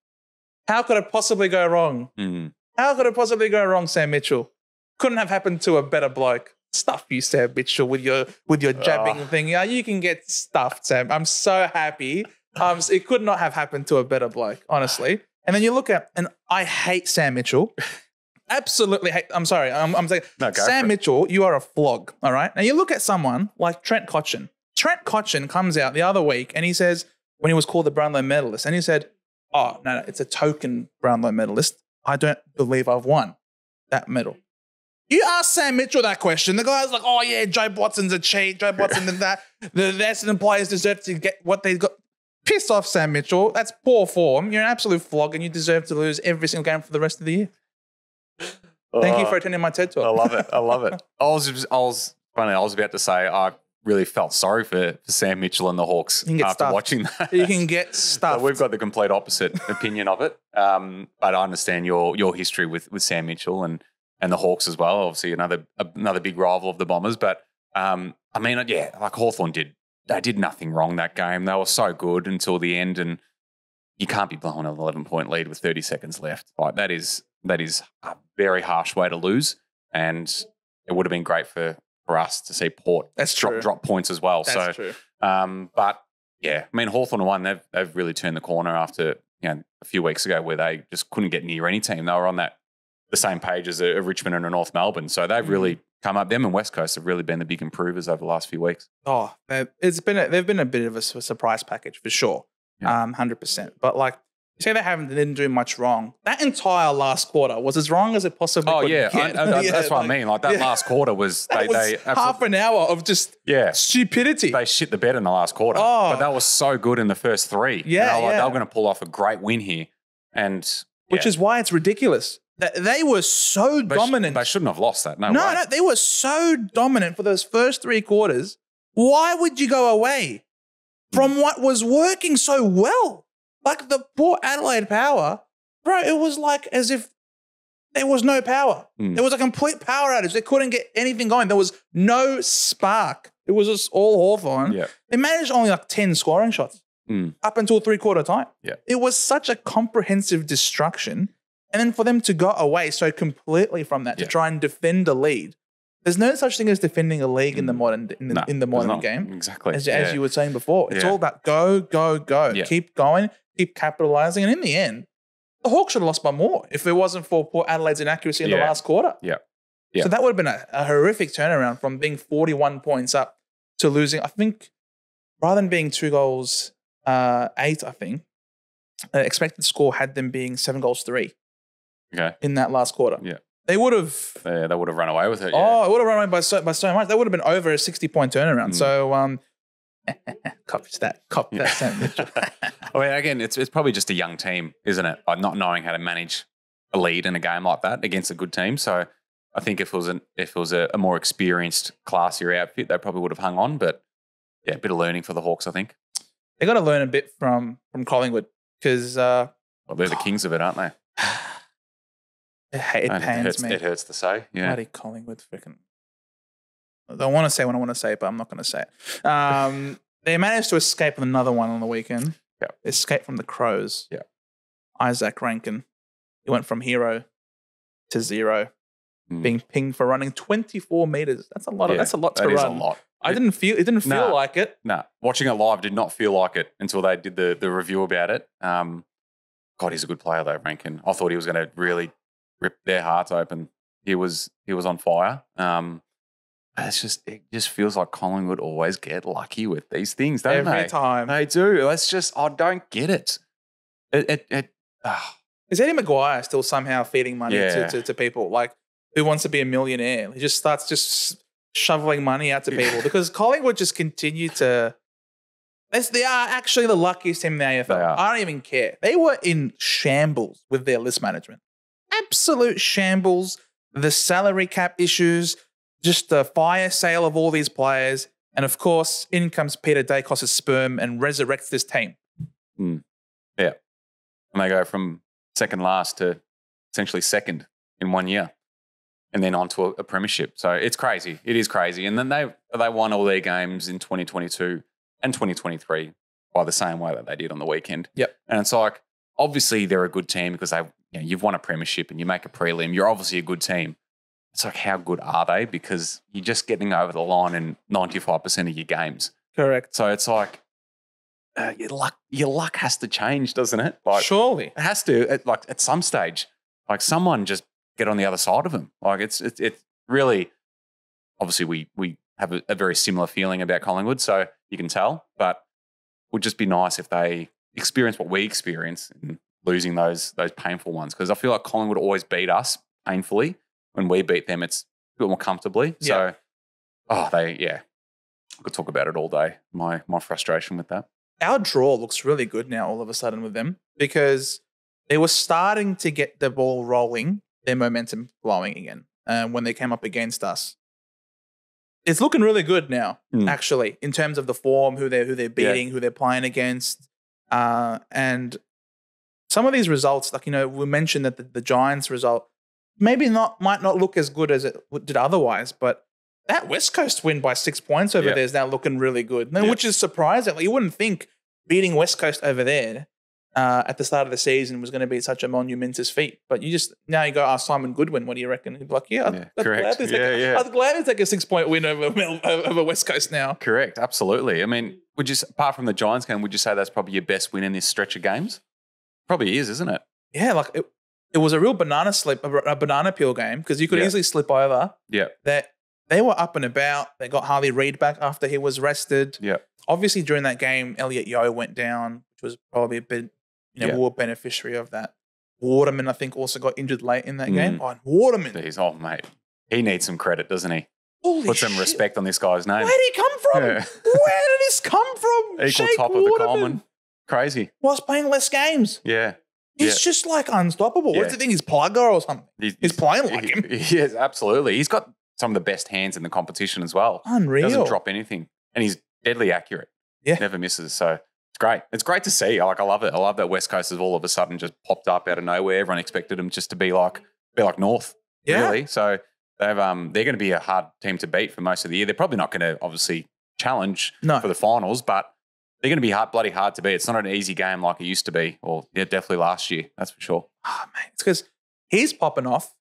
How could it possibly go wrong? Mm. How could it possibly go wrong, Sam Mitchell? Couldn't have happened to a better bloke. Stuff you, Sam Mitchell, with your with your jabbing Oh. thing. Yeah, you can get stuffed, Sam. I'm so happy. Um, it could not have happened to a better bloke, honestly. And then you look at, and I hate Sam Mitchell. *laughs* Absolutely hate. I'm sorry. I'm, I'm saying No, Sam. Mitchell, you are a flog. All right. Now you look at someone like Trent Cotchin. Trent Cotchin comes out the other week and he says, when he was called the Brownlow medalist, and he said, Oh, no, no, it's a token Brownlow medalist. I don't believe I've won that medal. You ask Sam Mitchell that question. The guy's like, Oh, yeah, Jobe Watson's a cheat. Jobe Watson and that. *laughs* The, Essendon players deserve to get what they got. Piss off, Sam Mitchell. That's poor form. You're an absolute flog and you deserve to lose every single game for the rest of the year. Thank you Oh. for attending my TED talk. I love it. I love it. *laughs* I was, I was funny. I was about to say I really felt sorry for, for Sam Mitchell and the Hawks You after stuffed. watching that. you can get *laughs* stuff. we've got the complete opposite opinion of it. Um, but I understand your your history with with Sam Mitchell and and the Hawks as well. Obviously, another another big rival of the Bombers. But um, I mean, yeah, like Hawthorn did. They did nothing wrong that game. They were so good until the end, and you can't be blowing an eleven point lead with thirty seconds left. Like that is that is a very harsh way to lose. And it would have been great for for us to see Port That's drop true. drop points as well. That's so true. um, but yeah, I mean Hawthorn won. They've they've really turned the corner after you know a few weeks ago where they just couldn't get near any team. They were on that the same page as a, a Richmond and a North Melbourne. So they've really come up. Them and West Coast have really been the big improvers over the last few weeks. Oh, it's been a, they've been a bit of a surprise package for sure, Yeah. um, hundred percent. But like you say, they haven't they didn't do much wrong. That entire last quarter was as wrong as it possibly. Oh could yeah. I- I- *laughs* Yeah, that's what like, I mean. Like that yeah. last quarter was *laughs* they was they half an hour of just yeah stupidity. they shit the bed in the last quarter. Oh. But that was so good in the first three. Yeah, And they were, like, yeah. they were going to pull off a great win here, and which is why it's ridiculous. That they were so they sh- dominant. they shouldn't have lost that. No, no, way. no, they were so dominant for those first three quarters. Why would you go away from what was working so well? Like the Port Adelaide power, bro, it was like as if there was no power. Mm. There was a complete power outage. They couldn't get anything going. There was no spark. It was just all Hawthorn. Yeah. They managed only like 10 scoring shots Mm. up until three quarter time. Yeah. It was such a comprehensive destruction. And then for them to go away so completely from that to Yeah. try and defend a lead. There's no such thing as defending a league in the Mm. modern in the, No, in the there's modern not. game. Exactly. As, Yeah. as you were saying before, it's Yeah. all about go, go, go. Yeah. Keep going, keep capitalizing. And in the end, the Hawks should have lost by more if it wasn't for Port Adelaide's inaccuracy in the Yeah. last quarter. Yeah. Yeah. So that would have been a, a horrific turnaround from being 41 points up to losing. I think rather than being two goals, uh, eight, I think, uh, expected score had them being seven goals, three Okay. in that last quarter. Yeah. They would have. Yeah, they would have run away with it. Yeah. Oh, it would have run away by so, by so much. That would have been over a 60 point turnaround. Mm. So, um, *laughs* copy that. Copy Yeah. that, Mitchell. *laughs* I mean, again, it's it's probably just a young team, isn't it? Not knowing how to manage a lead in a game like that against a good team. So I think if it was an if it was a, a more experienced, classier outfit, they probably would have hung on. But yeah, a bit of learning for the Hawks, I think. they got to learn a bit from from Collingwood because uh, Well, they're the kings of it, aren't they? It, it pains hurts, me. It hurts to say. Yeah. Bloody Collingwood, freaking. I want to say what I want to say, but I'm not going to say it. Um, *laughs* they managed to escape with another one on the weekend. Yeah. Escape from the Crows. Yeah. Izak Rankine. He went from hero to zero, Mm. being pinged for running 24 meters. That's a lot. Of, Yeah, that's a lot to That is run. a lot. I didn't feel. It didn't feel Nah. like it. Nah, watching it live did not feel like it until they did the the review about it. Um, God, he's a good player though, Rankine. I thought he was going to really rip their hearts open. He was he was on fire. Um, it's just it just feels like Collingwood always get lucky with these things, don't Every they? time. They do. That's just I don't get it. It it, it ah, Is Eddie McGuire still somehow feeding money Yeah. to, to, to people? Like, who wants to be a millionaire? He just starts just shoveling money out to people because Collingwood just continue to. They are actually the luckiest team in the AFL. I don't even care. They were in shambles with their list management. Absolute shambles. The salary cap issues, just the fire sale of all these players. And of course, in comes Peter Daicos' sperm and resurrects this team. Hmm. Yeah. And they go from second last to essentially second in one year, and then on to a, a premiership. So it's crazy. It is crazy. And then they they won all their games in 2022 and 2023 by the same way that they did on the weekend. Yep. And it's like obviously they're a good team because they you know, you've won a premiership and you make a prelim. You're obviously a good team. It's like how good are they? Because you're just getting over the line in 95% of your games. Correct. So it's like uh, your luck. Your luck has to change, doesn't it? Like Surely. it has to. At, like at some stage, like someone just get on the other side of him. Like it's it's it's really obviously we we have a, a very similar feeling about Collingwood, so you can tell. But it would just be nice if they experience what we experience losing those those painful ones because I feel like Collingwood always beat us painfully. When we beat them, it's a bit more comfortably. So, oh, they yeah. I could talk about it all day. My my frustration with that. our draw looks really good now all of a sudden with them because they were starting to get the ball rolling, their momentum flowing again um, when they came up against us. It's looking really good now, Mm. actually, in terms of the form, who they're who they're beating, who they're playing against, uh, and some of these results, like you know, we mentioned that the, the Giants result maybe not might not look as good as it did otherwise, but that West Coast win by six points over Yeah. there is now looking really good, and Yeah. which is surprising. Like, you wouldn't think beating West Coast over there uh, at the start of the season was going to be such a monumentous feat, but you just now you go ask Simon Goodwin, what do you reckon? He'd be like, yeah, Yeah, I'd correct. take, Yeah, yeah. I'd gladly take a six point win over over West Coast now. Correct, absolutely. I mean, would you apart from the Giants game, would you say that's probably your best win in this stretch of games? Probably is, isn't it? Yeah, like it, it was a real banana slip, a, banana peel game because you could Yeah. easily slip over. Yeah, That they were up and about. They got Harley Reid back after he was rested. yeah, Obviously, during that game, Elliot Yeo went down, which was probably a bit, you know, Yeah. more beneficiary of that. Waterman, I think, also got injured late in that Mm. game. Oh, Waterman, Jeez, oh mate, he needs some credit, doesn't he? holy Put some shit. respect on this guy's name. Where did he come from? Yeah. Where did this come from? *laughs* Equal top of the Waterman Coleman. Crazy. Whilst playing less games. Yeah, He's Yeah. just like unstoppable. Yeah. What's the thing? He's plugger or something. He's, He's playing like him. He is absolutely. He's got some of the best hands in the competition as well. Unreal. Doesn't drop anything, and he's deadly accurate. Yeah. never misses. So it's great. It's great to see. Like I love it. I love that West Coast has all of a sudden just popped up out of nowhere. Everyone expected them just to be like be like North. Yeah. Really. So they've um they're going to be a hard team to beat for most of the year. They're probably not going to obviously challenge No. for the finals, but they're going to be hard, bloody hard to beat. It's not an easy game like it used to be, or yeah, definitely last year. That's for sure. Oh, man. It's because he's popping off.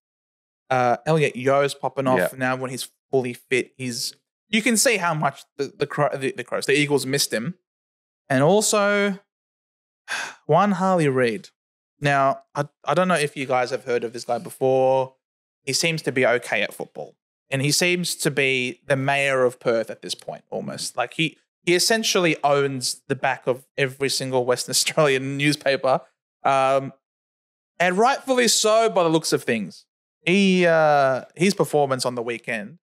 Uh, Elliot Yeo's popping off Yeah. now when he's fully fit. He's you can see how much the the, Cro- the the Crows, the Eagles missed him, and also *sighs* one Harley Reid. Now I I don't know if you guys have heard of this guy before. He seems to be okay at football, and he seems to be the mayor of Perth at this point. Almost like he he essentially owns the back of every single Western *laughs* Australian newspaper. Um, and rightfully so by the looks of things. He uh, his performance on the weekend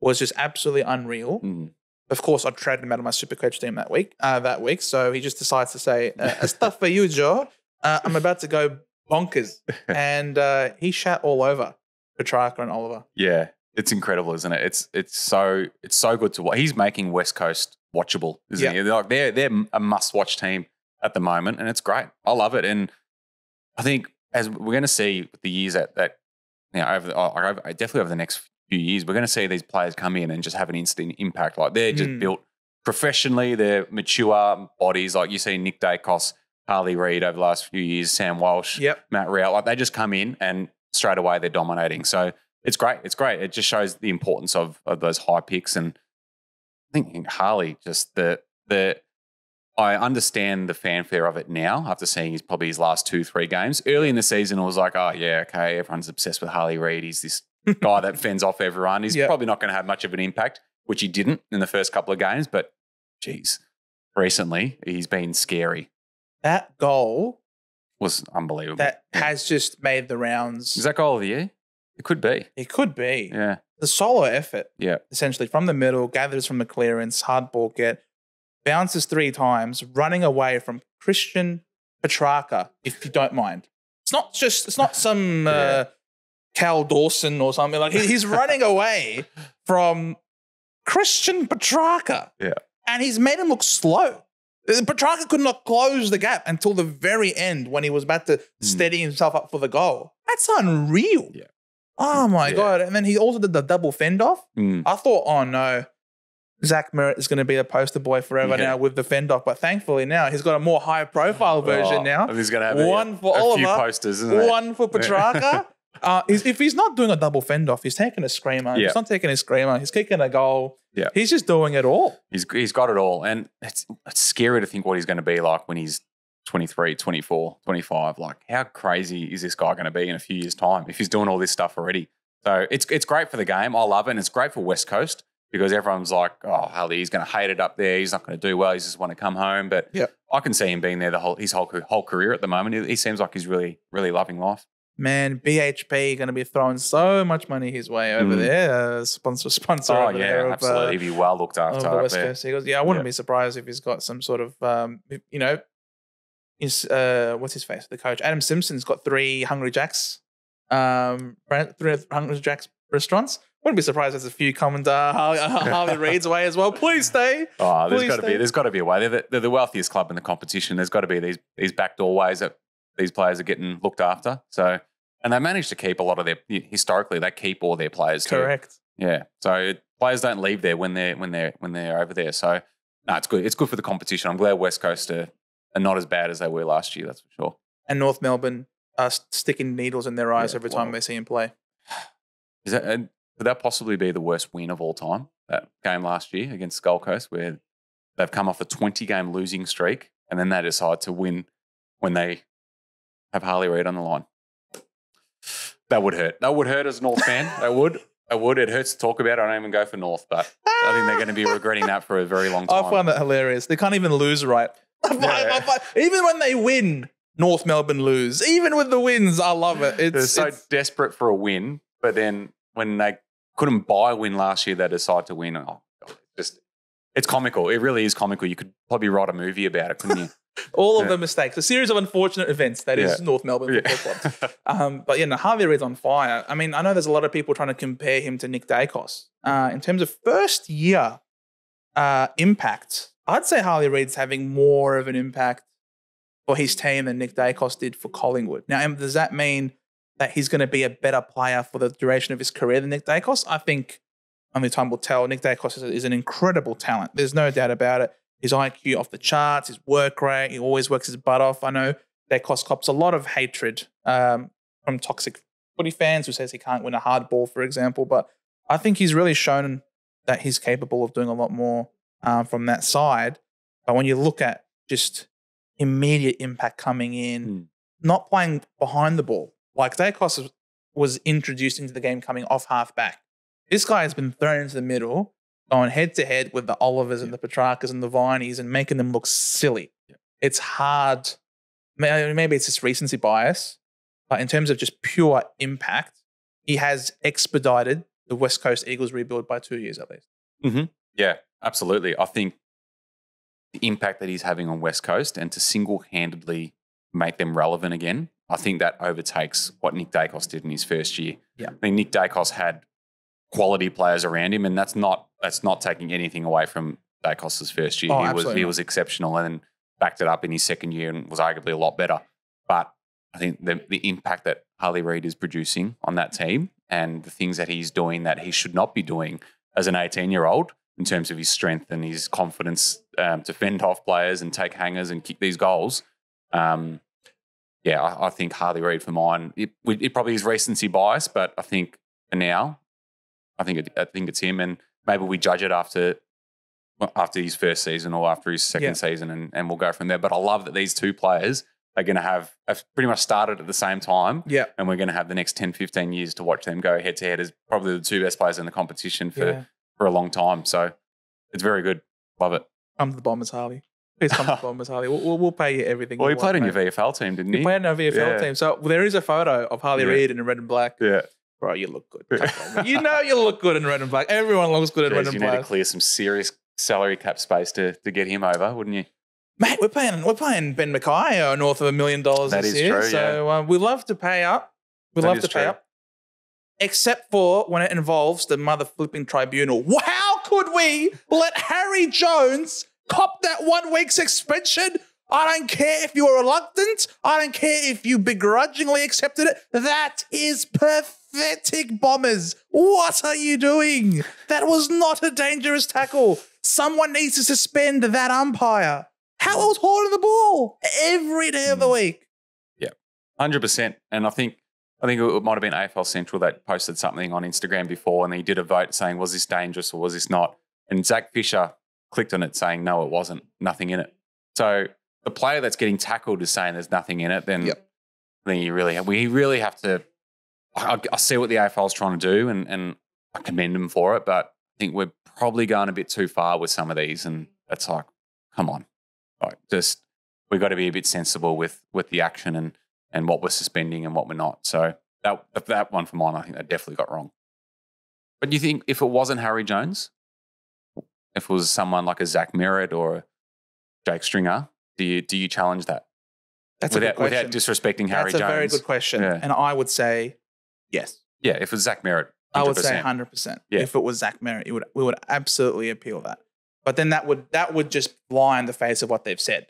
was just absolutely unreal. Mm. Of course, I traded him out of my super coach team that week. Uh, that week, so he just decides to say, uh, "Stuff for you, Joe. Uh, I'm about to go bonkers," *laughs* and uh, he shat all over Petracca and Oliver. Yeah, it's incredible, isn't it? It's it's so it's so good to watch. He's making West Coast watchable, isn't Yeah. he? Like they're they're a must watch team at the moment, and it's great. I love it, and I think as we're going to see with the years that that you know over, the, oh, over definitely over the next few years, we're going to see these players come in and just have an instant impact. Like they're just Mm. built professionally, they're mature bodies. Like you see Nick Daicos Harley Reid over the last few years, Sam Walsh, Yep. Matt Rowell, like they just come in and straight away they're dominating. So it's great. It's great. It just shows the importance of, of those high picks. And I think Harley just the the I understand the fanfare of it now after seeing his probably his last two, three games. Early in the season, it was like, oh yeah, okay, everyone's obsessed with Harley Reid. He's this guy that *laughs* fends off everyone. He's Yeah. probably not going to have much of an impact, which he didn't in the first couple of games. But geez, recently he's been scary. That goal Was unbelievable. that has just made the rounds. Is that goal of the year? It could be. it could be Yeah. the solo effort. Yeah. essentially from the middle, gathers from the clearance, hard ball get, bounces three times, running away from Christian Petracca, if you don't mind. It's not just, it's not some *laughs* uh, Cal Dawson or something. Like he- he's *laughs* running away from Christian Petracca. Yeah. And he's made him look slow. Uh, Petracca could not close the gap until the very end when he was about to steady himself up for the goal. That's unreal. Yeah. Oh my Yeah. God. And then he also did the double fend off. Mm. I thought, oh no, Zach Merrett is going to be a poster boy forever Yeah. now with the fend off. But thankfully now he's got a more high profile version Oh, now. He's going to have a- One for a, Oliver, posters, isn't it? One for Petracca. *laughs* uh, he's- if he's not doing a double fend off, he's taking a screamer. Yeah. He's not taking a screamer. He's kicking a goal. Yeah. He's just doing it all. He's he's got it all, and it's it's scary to think what he's going to be like when he's 23, 24, 25. Like, how crazy is this guy going to be in a few years' time if he's doing all this stuff already? So it's it's great for the game. I love it, and it's great for West Coast because everyone's like, oh, Harley, he's going to hate it up there. He's not going to do well. He's just want to come home. But Yeah. I can see him being there the whole his whole whole career at the moment. He, he seems like he's really really loving life. Man, BHP going to be throwing so much money his way over Mm. there. Uh, sponsor, sponsor. Oh over there yeah, of, uh, absolutely. He'd be well looked after up West. Coast Eagles. Yeah, I wouldn't Yeah. be surprised if he's got some sort of, um, you know, his uh, what's his face? The coach Adam Simpson's got three Hungry Jacks, um, three Hungry Jacks restaurants. Wouldn't be surprised if there's a few coming to Harley Reid's way as well. Please stay. *laughs* Oh, there's got to be there's got to be a way. They're the, they're the wealthiest club in the competition. There's got to be these these backdoor ways that these players are getting looked after. So, and they manage to keep a lot of their historically they keep all their players. too. Correct. Yeah. So players don't leave there when they're when they're when they're over there. So no, it's good. It's good for the competition. I'm glad West Coast are, are not as bad as they were last year. That's for sure. And North Melbourne are sticking needles in their eyes Yeah, every time they see him play. Is that could that possibly be the worst win of all time? That game last year against Gold Coast, where they've come off a 20 game losing streak, and then they decide to win when they have Harley Reid on the line. That would hurt. That would hurt as a North fan. *laughs* That would. That would. It hurts to talk about. I don't even go for North, but I think they're going to be regretting that for a very long *laughs* time. I find that hilarious. They can't even lose right. I find- I even when they win, North Melbourne lose. Even with the wins, I love it. they're It's, so it's desperate for a win, but then when they couldn't buy a win last year, they decide to win. Oh, just it's comical. It really is comical. You could probably write a movie about it, couldn't you? *laughs* all of Yeah. the mistakes, a series of unfortunate events that is Yeah. North Melbourne Football Club. *laughs* Um, but yeah, no, Harley Reid's on fire. I mean, I know there's a lot of people trying to compare him to Nick Daicos. Uh, in terms of first year uh, impact, I'd say Harley Reid's having more of an impact for his team than Nick Daicos did for Collingwood. Now, does that mean that he's going to be a better player for the duration of his career than Nick Daicos? I think only time will tell. Nick Daicos is, is an incredible talent. There's no doubt about it. His IQ off the charts, his work rate, he always works his butt off. I know Daicos cops a lot of hatred um, from toxic footy fans who says he can't win a hard ball, for example. But I think he's really shown that he's capable of doing a lot more uh, from that side. But when you look at just immediate impact coming in, Hmm. not playing behind the ball, like Daicos was- introduced into the game coming off half back. This guy has been thrown into the middle, going head to head with the Olivers and the Petraccas and the Vineys and making them look silly. It's hard. Maybe it's just recency bias, but in terms of just pure impact, he has expedited the West Coast Eagles rebuild by two years at least. Yeah, absolutely. I think the impact that he's having on West Coast and to single handedly make them relevant again, I think that overtakes what Nick Daicos did in his first year. Yeah. I mean, Nick Daicos had quality players around him, and that's not that's not taking anything away from Daicos's first year. Oh, he was absolutely he was exceptional and then backed it up in his second year and was arguably a lot better. But I think the the impact that Harley Reid is producing on that team and the things that he's doing that he should not be doing as an 18 year old in terms of his strength and his confidence um, to fend off players and take hangers and kick these goals. Um, yeah, I, I think Harley Reid for mine. It, it probably is recency bias, but I think for now, I think it, I think it's him, and maybe we judge it after after his first season or after his second Yeah. season, and, and we'll go from there. But I love that these two players are going to have have pretty much started at the same time, Yeah. and we're going to have the next 10, 15 years to watch them go head to head as probably the two best players in the competition for yeah. For a long time. So it's very good. Love it. Come to the Bombers, Harley. Please come to the *laughs* Bombers, Harley. We'll, we'll, pay you everything. Well, you played in want, your. VFL team, didn't You he? played in our VFL Yeah. team. So there is a photo of Harley Yeah. Reid in a red and black. Yeah. Bro, you look good. You know you look good in red and black. Everyone looks good in red and you need to clear some serious salary cap space to, to get him over, wouldn't you? Mate, we're paying we're paying Ben McKay uh, north of a million dollars this is year. true, so uh, we love to pay up. We That love to pay up. Except for when it involves the mother flipping tribunal. How could we let Harry Jones cop that one week suspension? I don't care if you were reluctant. I don't care if you begrudgingly accepted it. That is pathetic, Bombers. What are you doing? That was not a dangerous tackle. Someone needs to suspend that umpire. How else holding the ball every day of the hmm. week? Yeah, Hundred percent. And I think I think it might have been AFL Central that posted something on Instagram before, and he did a vote saying, "Was this dangerous or was this not?" And Zac Fisher clicked on it saying, "No, it wasn't. Nothing in it." So the player that's getting tackled is saying there's nothing in it. Then, Yep. then you really we really have to. I, I see what the AFL is trying to do, and and I commend them for it, but I think we're probably going a bit too far with some of these, and it's like, come on, like just we've got to be a bit sensible with with the action and and what we're suspending and what we're not. So that that one for mine, I think they definitely got wrong. But do you think if it wasn't Harry Jones, if it was someone like a Zach Merrett or Jake Stringer, do you do you challenge that That's without a good question. without disrespecting Harry Jones. That's a very good question. Yeah. And I would say yes. Yeah, if it was Zach Merrett, 100%. I would say 100%. Yeah. If it was Zach Merrett, it would, we would absolutely appeal that. But then that would that would just lie in the face of what they've said,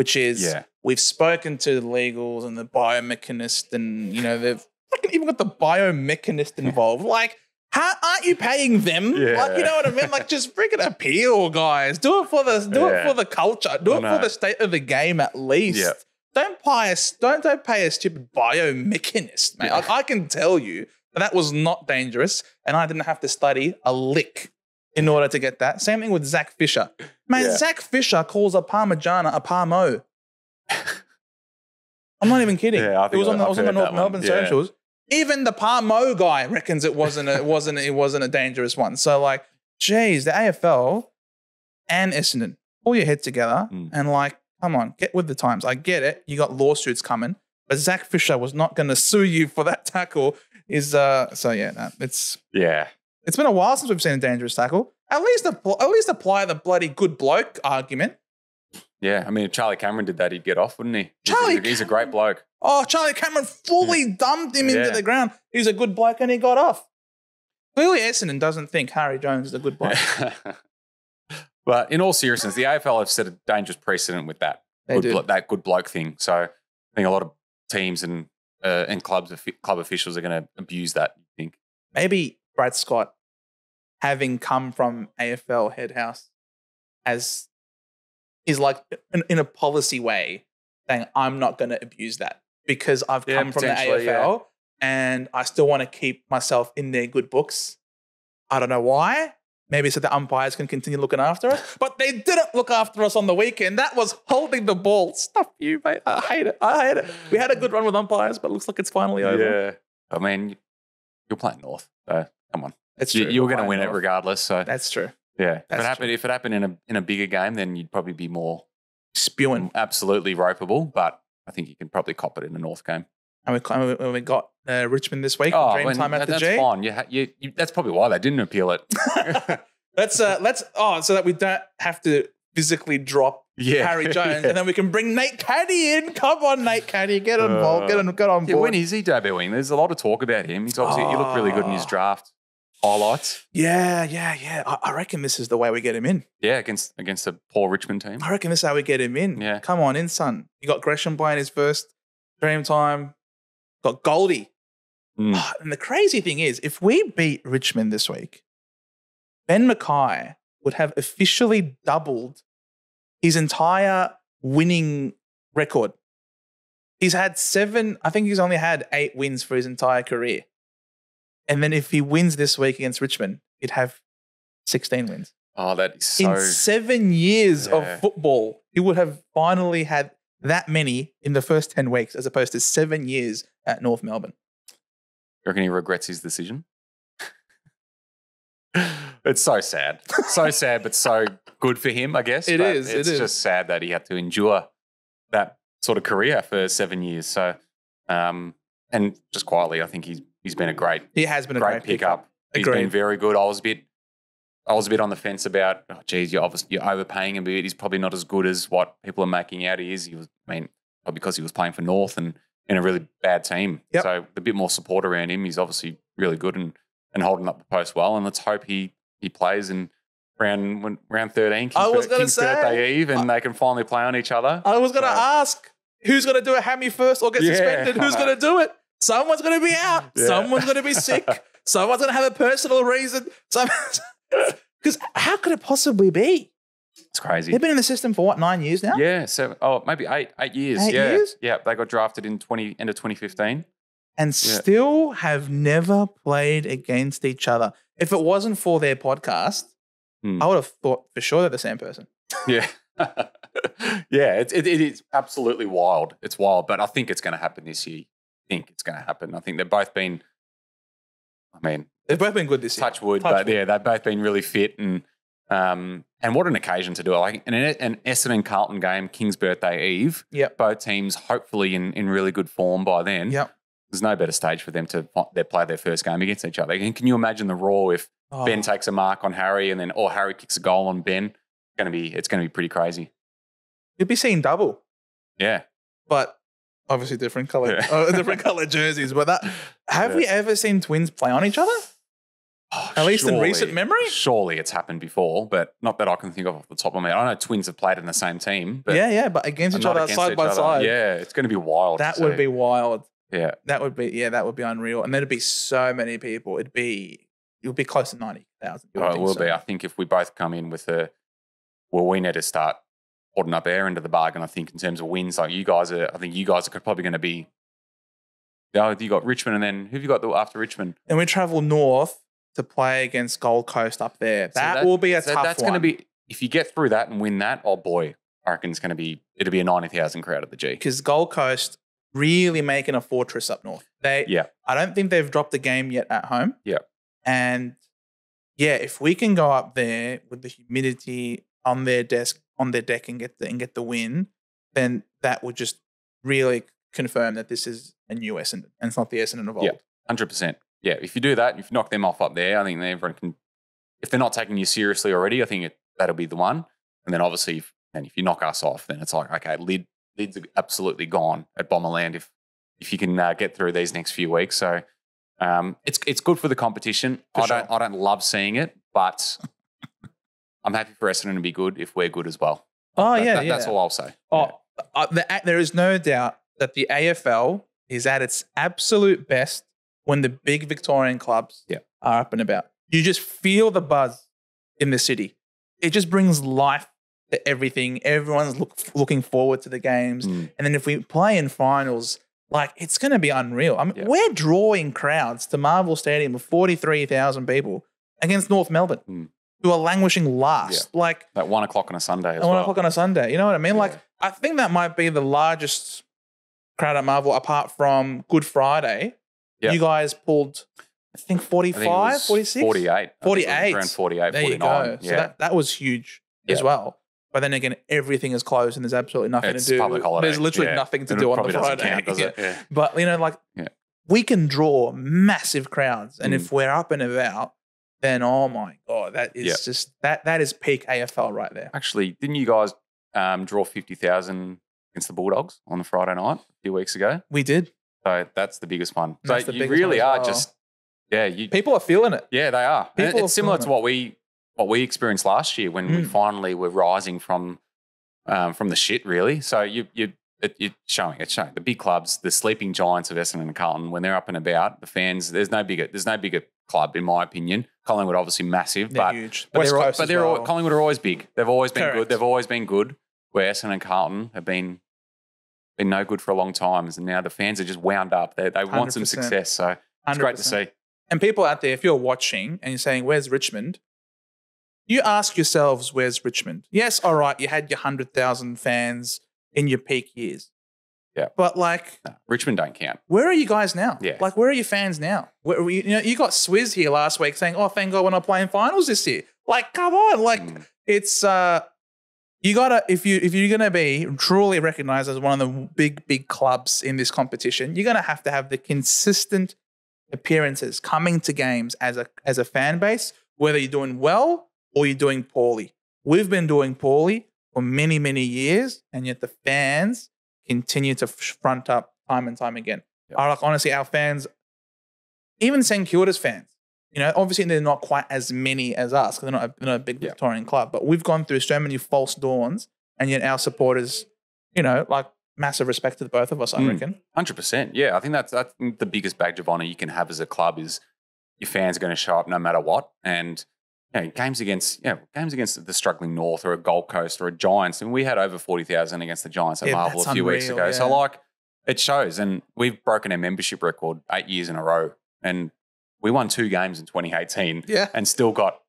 which is Yeah. we've spoken to the legals and the biomechanist, and you know they've fucking even got the biomechanist involved. like, how aren't you paying them? Like, you know what I mean? Like, just freaking appeal, guys. Do it for the do it for the culture. Do I it know. for the state of the game at least. Yeah. Don't pay a don't don't pay a stupid biomechanist, mate. Yeah. Like, I can tell you that that was not dangerous, and I didn't have to study a lick in order to get that. Same thing with Zac Fisher. Man, Yeah. Zac Fisher calls a Parmigiana a Parmo. I'm not even kidding. Yeah, I it think was on the, was on the North one. Melbourne Yeah. socials. Even the Parmo guy reckons it wasn't a, it *laughs* wasn't it wasn't a dangerous one. So like, geez, the AFL and Essendon, pull your head together Mm. and like, come on, get with the times. I get it. You got lawsuits coming, but Zac Fisher was not going to sue you for that tackle. Is uh, so yeah, no, it's Yeah. it's been a while since we've seen a dangerous tackle. At least at least apply the bloody good bloke argument. Yeah. I mean, if Charlie Cameron did that, he'd get off, wouldn't he? Charlie he's, a, he's a great bloke. Oh, Charlie Cameron fully *laughs* dumped him into the ground. He's a good bloke and he got off. Clearly, Essendon doesn't think Harry Jones is a good bloke. *laughs* but in all seriousness, the AFL have set a dangerous precedent with that. They good blo- that good bloke thing. So I think a lot of teams and uh, and clubs club officials are going to abuse that. I think. Maybe Brad Scott, having come from AFL head house, as is like in, in a policy way saying, I'm not going to abuse that because I've Yeah, come from the AFL yeah. and I still want to keep myself in their good books. I don't know why. Maybe so the umpires can continue looking after us, *laughs* but they didn't look after us on the weekend. That was holding the ball. Stuff you, mate. I hate it. I hate it. We had a good run with umpires, but it looks like it's finally over. Yeah. I mean, you're playing North, so come on. That's true. you We're going to win it regardless. So That's true. yeah, if it happened, true. if it happened in a in a bigger game, then you'd probably be more Spewing. absolutely ropeable. But I think you can probably cop it in a North game. And we, and we- got uh, Richmond this week. Oh, Dream time at the that's G. fine. You, ha- you, you, that's probably why they didn't appeal it. *laughs* let's uh, let's oh, so that we don't have to physically drop yeah, Harry *laughs* Jones, Yeah. and then we can bring Nate Caddy in. Come on, Nate Caddy, get involved, get on, get on Yeah, board. when is he debuting? There's a lot of talk about him. He's obviously he looked really good in his Oh. draft highlights. yeah, yeah, yeah. I, I reckon this is the way we get him in. Yeah, against against a poor Richmond team. I reckon this is how we get him in. Yeah. Come on in, son. You got Gresham playing his first dream time. Got Goldie. Mm. And the crazy thing is, if we beat Richmond this week, Ben McKay would have officially doubled his entire winning record He's had seven, I think he's only had eight wins for his entire career. And then if he wins this week against Richmond, he'd have 16 wins. Oh, that is so. in seven years Yeah. of football, he would have finally had that many in the first 10 weeks as opposed to seven years at North Melbourne. You reckon he regrets his decision? *laughs* it's so sad. So *laughs* sad, but so good for him, I guess. It But is, it It's just sad that he had to endure that sort of career for seven years. So, um, and just quietly, I think he's he's been a great, He has been a great, great, pickup. He's Agreed. been very good. I was a bit, I was a bit on the fence about, oh, geez, you're obviously you're overpaying him a bit. He's probably not as good as what people are making out he is. He was, I mean, probably because he was playing for North and in a really bad team. Yep. So a bit more support around him. He's obviously really good and and holding up the post well. And let's hope he he plays in round when, round thirteen. King's, I was gonna King's say- birthday eve, and they can finally play on each other. I was going to So- ask who's going to do a hammy first or get Yeah, suspended? Who's going to do it? Someone's going to be out. Yeah. Someone's going to be sick. *laughs* Someone's going to have a personal reason. Because *laughs* how could it possibly be? It's crazy. They've been in the system for what, nine years now? Yeah, so oh maybe eight eight years. Eight yeah, years? yeah. They got drafted in twenty end of twenty fifteen. and still have never played against each other. If it wasn't for their podcast, Hmm. I would have thought for sure they're the same person. *laughs* Yeah. yeah, it, it, it is absolutely wild. It's wild, but I think it's going to happen this year. Think it's going to happen. I think they've both been, I mean, They've both been good this year. touch wood, Touch but wood. yeah, they've both been really fit and um, and what an occasion to do it. Like an, an Essendon Carlton game, King's birthday eve. Yep. Both teams hopefully in, in really good form by then. Yep. There's no better stage for them to they play their first game against each other. And can you imagine the raw if Oh, Ben takes a mark on Harry and then or Harry kicks a goal on Ben? It's gonna be it's gonna be pretty crazy. you'd be seeing double, Yeah. but obviously different color, Yeah. oh, different *laughs* color jerseys. But that have Yeah. we ever seen twins play on each other? Oh, At least in recent memory? Surely it's happened before, but not that I can think of off the top of my head. I know twins have played in the same team, but yeah, yeah, but against each other against side each by other. side. Yeah, it's going to be wild. That would see. be wild. Yeah, That would be yeah, that would be unreal. And there'd be so many people. It'd be it would be close to ninety thousand. oh, it will be. I think if we both come in with a, well, we need to start holding up air end of the bargain. I think in terms of wins, like you guys are. I think you guys are probably going to be. Yeah, you got Richmond, and then who have you got after Richmond? and we travel north to play against Gold Coast up there. So That, will be a so tough That's going to be if you get through that and win that. Oh boy, I reckon it's going to be. It'll be a ninety thousand crowd at the G. because Gold Coast really making a fortress up north. They, Yeah. I don't think they've dropped a game yet at home. Yeah. and yeah, if we can go up there with the humidity on their desk on their deck and get the and get the win, then that would just really confirm that this is a new Essendon and it's not the Essendon of old. Yeah. Hundred percent. Yeah, if you do that, if you knock them off up there, I think everyone can. If they're not taking you seriously already, I think it, that'll be the one. And then obviously, if, and if you knock us off, then it's like okay, lid lids are absolutely gone at Bomberland if if you can uh, get through these next few weeks. So um, it's it's good for the competition. For I don't. I don't love seeing it, but I'm happy for Essendon to be good if we're good as well. Oh That- yeah, that- yeah. That's all I'll say. Oh, uh, the, there is no doubt that the AFL is at its absolute best when the big Victorian clubs Yeah. are up and about. You just feel the buzz in the city. It just brings life to everything. Everyone's look, looking forward to the games. Mm. And then if we play in finals, like it's going to be unreal. I mean, Yeah. we're drawing crowds to Marvel Stadium of 43,000 people against North Melbourne, Mm. Who are languishing last. Like, At one o'clock on a Sunday as one well. o'clock on a Sunday. You know what I mean? Like, I think that might be the largest crowd at Marvel apart from Good Friday. Yeah. You guys pulled, I think, I 45, think 46? 48. I think it was 48. Around 48, There you 49. go. Yeah. So that, that was huge as well. But then again, everything is closed and there's absolutely nothing it's to do. public holiday. There's literally Yeah. nothing to it do on the Friday. count? *laughs* Yeah. But, you know, like, Yeah. we can draw massive crowds. And Mm. if we're up and about, then oh my God, that is Yeah. just, that that is peak AFL right there. Actually, didn't you guys um, draw 50,000 against the Bulldogs on the Friday night a few weeks ago? We did. So that's the biggest one. That's so the you really are well. just, yeah, you, People are feeling it. yeah, they are. And People are it's similar to what we what we experienced last year when we Mm. finally were rising from um, from the shit, really. So you you it, it's showing it's showing the big clubs, the sleeping giants of Essendon and Carlton, when they're up and about, the fans. There's no bigger there's no bigger club in my opinion. Collingwood obviously massive, They're but huge. but West they're, al- Coast but they're well. Collingwood are always big. They've always been Correct. good. They've always been good. Where Essendon and Carlton have been been no good for a long time, and now the fans are just wound up. They they want some 100%. success, so it's great to see. And people out there, if you're watching and you're saying, Where's Richmond? You ask yourselves, Where's Richmond? Yes, all right, you had your 100,000 fans in your peak years. Yeah. But like, No, Richmond don't count. where are you guys now? Yeah. Like, where are your fans now? Where, you know, you got Swizz here last week saying, "Oh, thank God we're not playing finals this year." Like, come on, like Mm. it's uh, you gotta if you if you're gonna be truly recognized as one of the big big clubs in this competition, you're gonna have to have the consistent appearances coming to games as a as a fan base, whether you're doing well or you're doing poorly. We've been doing poorly for many many years, and yet the fans continue to front up time and time again. Yep. I like honestly, our fans, even St Kilda's fans, you know, obviously they're not quite as many as us because they're not a, they're not a big Yeah. Victorian club, but we've gone through so many false dawns, and yet our supporters, you know, like massive respect to the both of us, I Mm. reckon. Hundred percent. Yeah, I think that's that's the biggest badge of honor you can have as a club is your fans are going to show up no matter what. And you know, games against you know, games against the struggling North or a Gold Coast or a Giants, I and we had over forty thousand against the Giants at Yeah, Marvel a few weeks unreal, ago. So like it shows, and we've broken our membership record eight years in a row, and we won two games in 2018 Yeah. and still got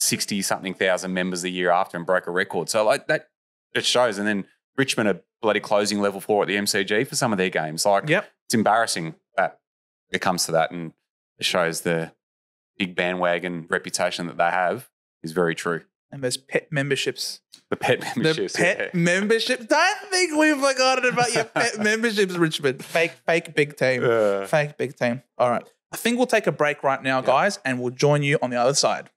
60 something thousand members the year after and broke a record. So like that it shows. And then Richmond are bloody closing level four at the MCG for some of their games. Like Yep. it's embarrassing that it comes to that and it shows the big bandwagon reputation that they have is very true. And there's pet memberships. The pet *laughs* memberships. The pet yeah. memberships. Don't think we've forgotten about your *laughs* pet memberships, Richmond. Fake, fake big team. Uh, Fake big team. All right. I think we'll take a break right now, guys, and we'll join you on the other side.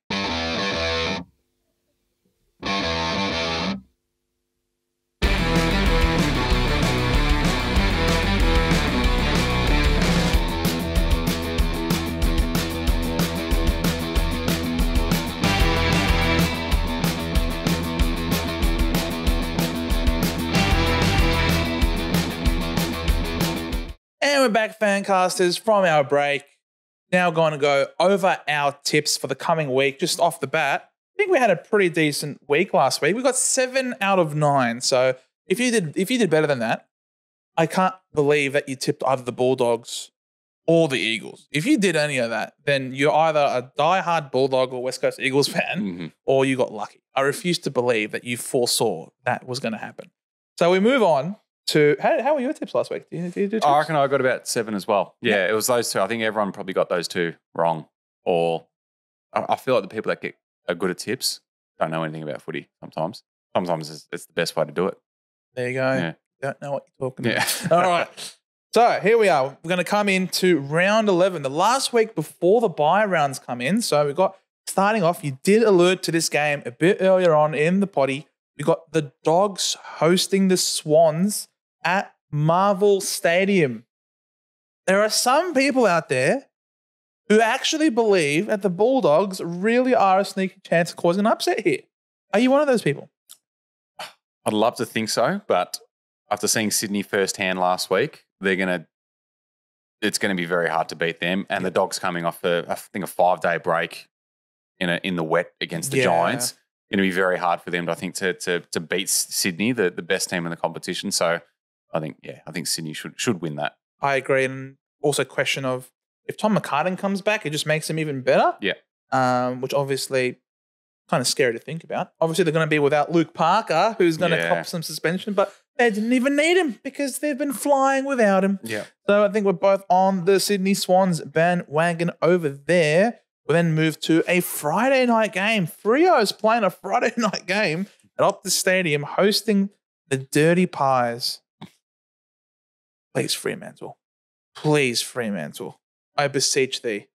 Back, fancasters, from our break. Now going to go over our tips for the coming week. Just off the bat, I think we had a pretty decent week last week. We got seven out of nine. So if you did if you did better than that, I can't believe that you tipped either the Bulldogs or the Eagles. If you did any of that, then you're either a diehard Bulldog or West Coast Eagles *laughs* fan, mhm. or you got lucky. I refuse to believe that you foresaw that was going to happen. So we move on to how, how were your tips last week? Did you, did you do oh, tips? I reckon I got about seven as well. Yeah, Yeah. it was those two. I think everyone probably got those two wrong. Or I, I feel like the people that get are good at tips don't know anything about footy sometimes. Sometimes it's, it's the best way to do it. There you go. Yeah. Don't know what you're talking Yeah. about. All right. *laughs* So here we are. We're going to come into round 11, the last week before the bye rounds come in. So we've got starting off, you did allude to this game a bit earlier on in the potty. We got the Dogs hosting the Swans at Marvel Stadium. There are some people out there who actually believe that the Bulldogs really are a sneaky chance of causing an upset here. Are you one of those people? I'd love to think so, but after seeing Sydney firsthand last week, they're gonna. It's going to be very hard to beat them, and the Dogs coming off a, I think a five day break in a, in the wet against the Yeah. Giants. Going to be very hard for them, I think, to to to beat Sydney, the, the best team in the competition. So, I think yeah, I think Sydney should should win that. I agree. And also question of if Tom McCartin comes back, it just makes him even better. Yeah. Um, which obviously kind of scary to think about. Obviously, they're going to be without Luke Parker, who's going to Yeah. cop some suspension, but they didn't even need him because they've been flying without him. Yeah, So I think we're both on the Sydney Swans bandwagon over there. We'll then move to a Friday night game. Freo's playing a *laughs* Friday night game at Optus Stadium, hosting the Dirty Pies. Please, Fremantle. Please, Fremantle. I beseech thee.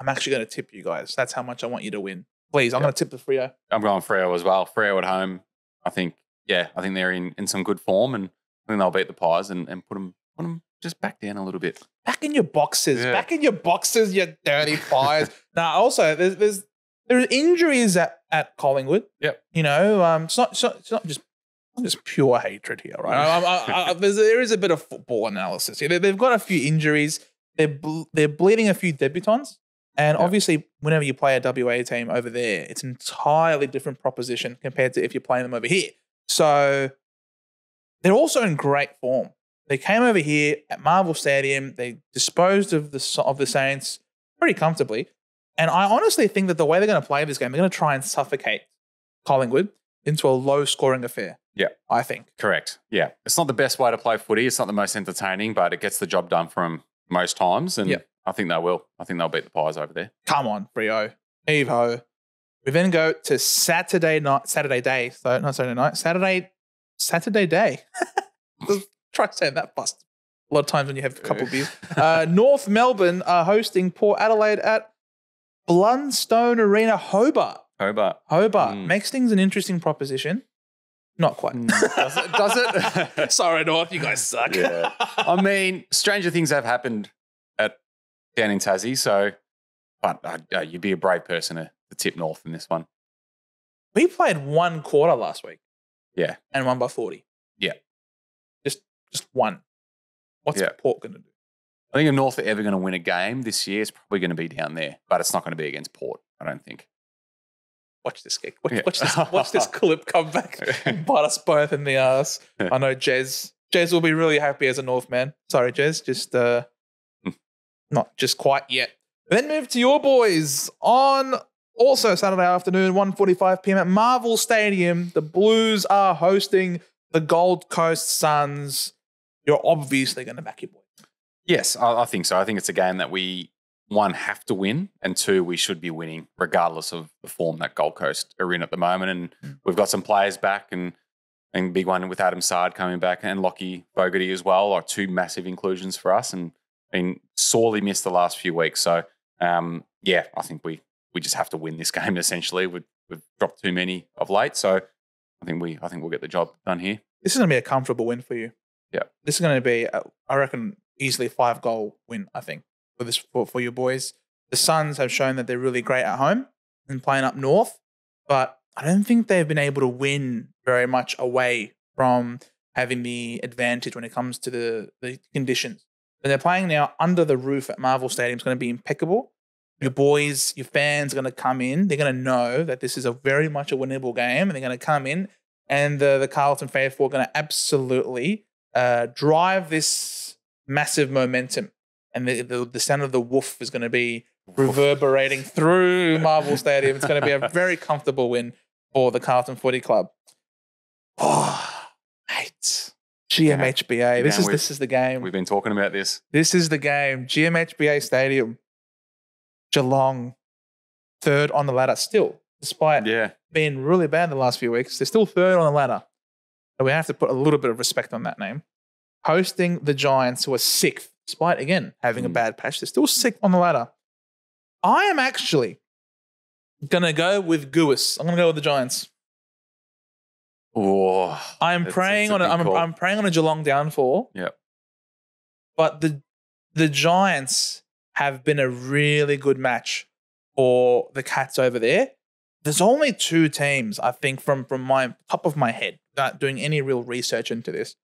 I'm actually going to tip you guys. That's how much I want you to win. Please, I'm Yeah. going to tip the Freo. I'm going Freo as well. Freo at home, I think. Yeah, I think they're in, in some good form, and I think they'll beat the Pies and, and put them put them just back down a little bit. Back in your boxes. Yeah. Back in your boxes, you dirty pies. *laughs* now, also, there's there's there are injuries at, at Collingwood. Yep. You know, um, it's not it's not, it's not just just pure hatred here, right? I, I, I, there is a bit of football analysis here. They- They've got a few injuries. They're they're bleeding a few debutants, and Yeah. obviously, whenever you play a WA team over there, it's an entirely different proposition compared to if you're playing them over here. So they're also in great form. They came over here at Marvel Stadium. They disposed of the of the Saints pretty comfortably. And I honestly think that the way they're going to play this game, they're going to try and suffocate Collingwood into a low scoring affair. Yeah. I think. Correct. Yeah. It's not the best way to play footy. It's not the most entertaining, but it gets the job done for them most times. And Yeah. I think they will. I think they'll beat the Pies over there. Come on, Brio. Evo. We then go to Saturday night, Saturday day. So not Saturday night, Saturday, Saturday day. *laughs* Just Try saying that fast. A lot of times when you have a couple of beers. Uh, *laughs* North Melbourne are hosting Port Adelaide at Blundstone Arena, Hobart. Hobart. Hobart Mm. makes things an interesting proposition. Not quite. does it? Does it? *laughs* Sorry, North, you guys suck. Yeah. *laughs* I mean, stranger things have happened at down in Tassie. So, but uh, uh, you'd be a brave person to, to tip north in this one. we played one quarter last week. Yeah. And won by 40. Yeah. Just just one. What's Yeah. Port going to do? I think if North are ever going to win a game this year, it's probably going to be down there, but it's not going to be against Port. I don't think. Watch this kick. Watch, Yeah. watch this. Watch this *laughs* clip come back, and *laughs* bite us both in the ass. I know Jez. Jez will be really happy as a Northman. Sorry, Jez. Just uh, Hmm. not just quite yet. Then move to your boys on also Saturday afternoon, 1.45 p.m. at Marvel Stadium. The Blues are hosting the Gold Coast Suns. You're obviously going to back your boys. Yes, I, I think so. I think it's a game that we one have to win, and two we should be winning, regardless of the form that Gold Coast are in at the moment. And Mm. we've got some players back, and and big one with Adam Saad coming back, and Lachie Fogarty as well, like two massive inclusions for us, and been sorely missed the last few weeks. So um, yeah, I think we we just have to win this *laughs* game. Essentially, we've, we've dropped too many of late, so I think we I think we'll get the job done here. This is going to be a comfortable win for you. Yeah. This is going to be, I reckon, easily five goal win. I think for this for, for your boys. The Suns have shown that they're really great at home and playing up north, but I don't think they've been able to win very much away from having the advantage when it comes to the the conditions. And they're playing now under the roof at Marvel Stadium. It's going to be impeccable. Your boys, your fans are going to come in. They're going to know that this is a very much a winnable game, and they're going to come in and the, the Carlton faithful are going to absolutely uh, drive this massive momentum. And the, the, the sound of the woof is going to be reverberating through Marvel Stadium. It's going to be a *laughs* very comfortable win for the Carlton Footy Club. Oh, mate. GMHBA. This is this is the game. We've been talking about this. This is the game. GMHBA Stadium. Geelong, third on the ladder still, despite Yeah, been really bad the last few weeks. They're still third on the ladder. So we have to put a little bit of respect on that name. Hosting the Giants, who are sixth, despite again having a Mm. bad patch. They're still sick on the ladder. I am actually gonna go with Gouis. I'm gonna go with the Giants. Oh, I'm praying a on a, I'm, call. I'm praying on a Geelong downfall. Yep. But the the Giants have been a really good match for the Cats over there. There's only two teams, I think, from from my top of my head, not doing any real research into this.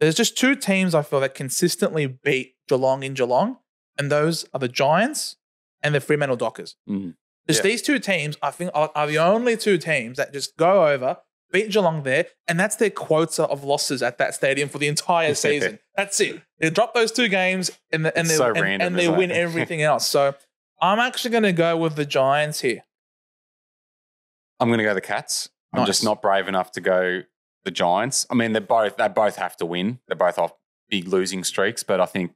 There's just two teams I feel that consistently beat Geelong in Geelong, and those are the Giants and the Fremantle Dockers. Mhm. Just Yeah. these two teams, I think, are, are the only two teams that just go over, beat Geelong there, and that's their quota of losses at that stadium for the entire *laughs* season. that's it. They drop those two games and the, and they so and, random, and they it? win everything else. So I'm actually going to go with the Giants here. I'm going to go the Cats. I'm just not brave enough to go the Giants. I mean, they both they both have to win. They're both off big losing streaks, but I think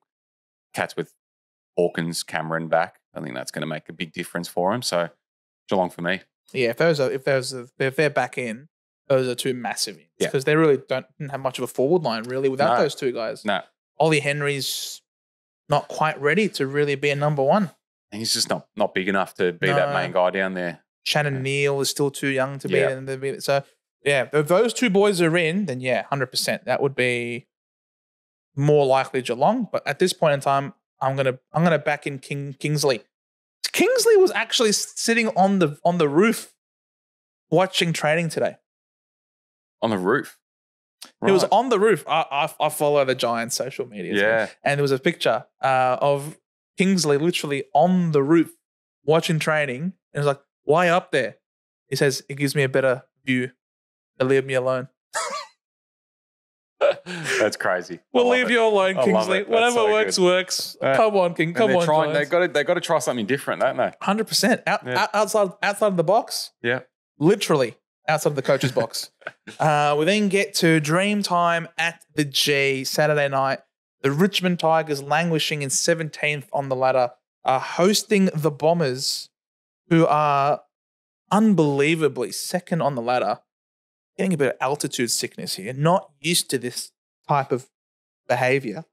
Cats with Hawkins, Cameron back, I think that's going to make a big difference for them. So Geelong for me. Yeah, if those are if those are, if they're back in, those are two massive wins Yeah. because they really don't have much of a forward line really without No. those two guys. No, Ollie Henry's not quite ready to really be a number one. And he's just not not big enough to be that main guy down there. Shannon Yeah. Neale is still too young to be Yeah. in the so yeah. If those two boys are in, then yeah, hundred percent. That would be more likely Geelong. But at this point in time, I'm gonna I'm gonna back in King Kingsley. Kingsley was actually sitting on the on the roof watching training today. On the roof. He was on the roof. I, I I follow the Giants social media. Yeah. and there was a picture uh, of Kingsley literally on the roof watching training. And it was like, why up there? He says, it gives me a better view. Leave me alone. That's crazy. *laughs* We'll leave it. you alone, I Kingsley. Whatever so works, good. works. Yeah. Come on, King. Come on, trying. They Giants. got to. They got to try something different, don't they? Hundred percent out, Yeah. outside outside of the box. Yeah. literally outside of the coach's box. *laughs* Uh, we then get to Dream Time at the G Saturday night. The Richmond Tigers languishing in 17th on the ladder, are hosting the Bombers, who are unbelievably second on the ladder. Getting a bit of altitude sickness here. Not used to this type of behavior.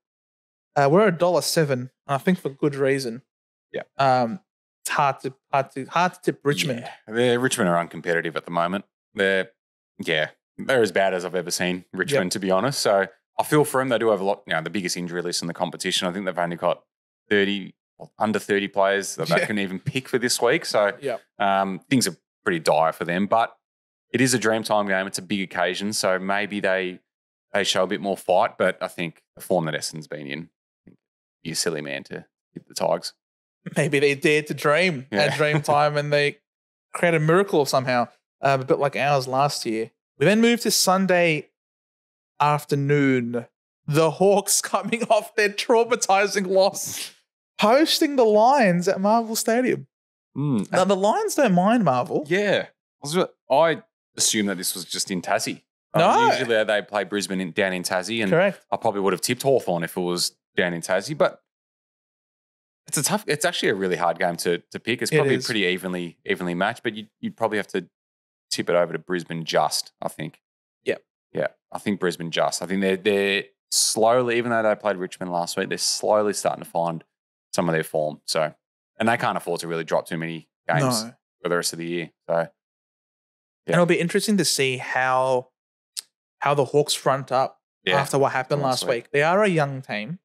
Uh, we're a dollar seven, and I think for good reason. Yeah. Um, it's hard to hard to hard to tip Richmond. Yeah. They're, Richmond are uncompetitive at the moment. They're yeah, they're as bad as I've ever seen Richmond, to be honest. So I feel for them. They do have a lot. You know, the biggest injury list in the competition. I think they've only got thirty under thirty players that they can even pick for this week. So Yeah. um, things are pretty dire for them. But it is a dream time game. It's a big occasion. So maybe they they show a bit more fight. But I think the form that Essendon's been in, you're silly man to hit the Tigers. maybe they dared to dream Yeah. at dream *laughs* time and they create a miracle somehow, uh, a bit like ours last year. We then moved to Sunday afternoon. The Hawks *laughs* coming off their traumatizing loss, hosting the Lions at Marvel Stadium. Mm, Now, the Lions don't mind Marvel. Yeah. I, assumed that this was just in Tassie. Uh, No. usually they play Brisbane in, down in Tassie, and Correct. I probably would have tipped Hawthorn if it was down in Tassie. But it's a tough. It's actually a really hard game to to pick. It's probably is. pretty evenly evenly matched, but you you'd probably have to tip it over to Brisbane just. I think. Yeah. Yeah. I think Brisbane just. I think they're they're slowly, even though they played Richmond last week, they're slowly starting to find some of their form. So, and they can't afford to really drop too many games No. for the rest of the year. So. And it'll be interesting to see how how the Hawks front up Yeah. after what happened last last week. week. They are a young team.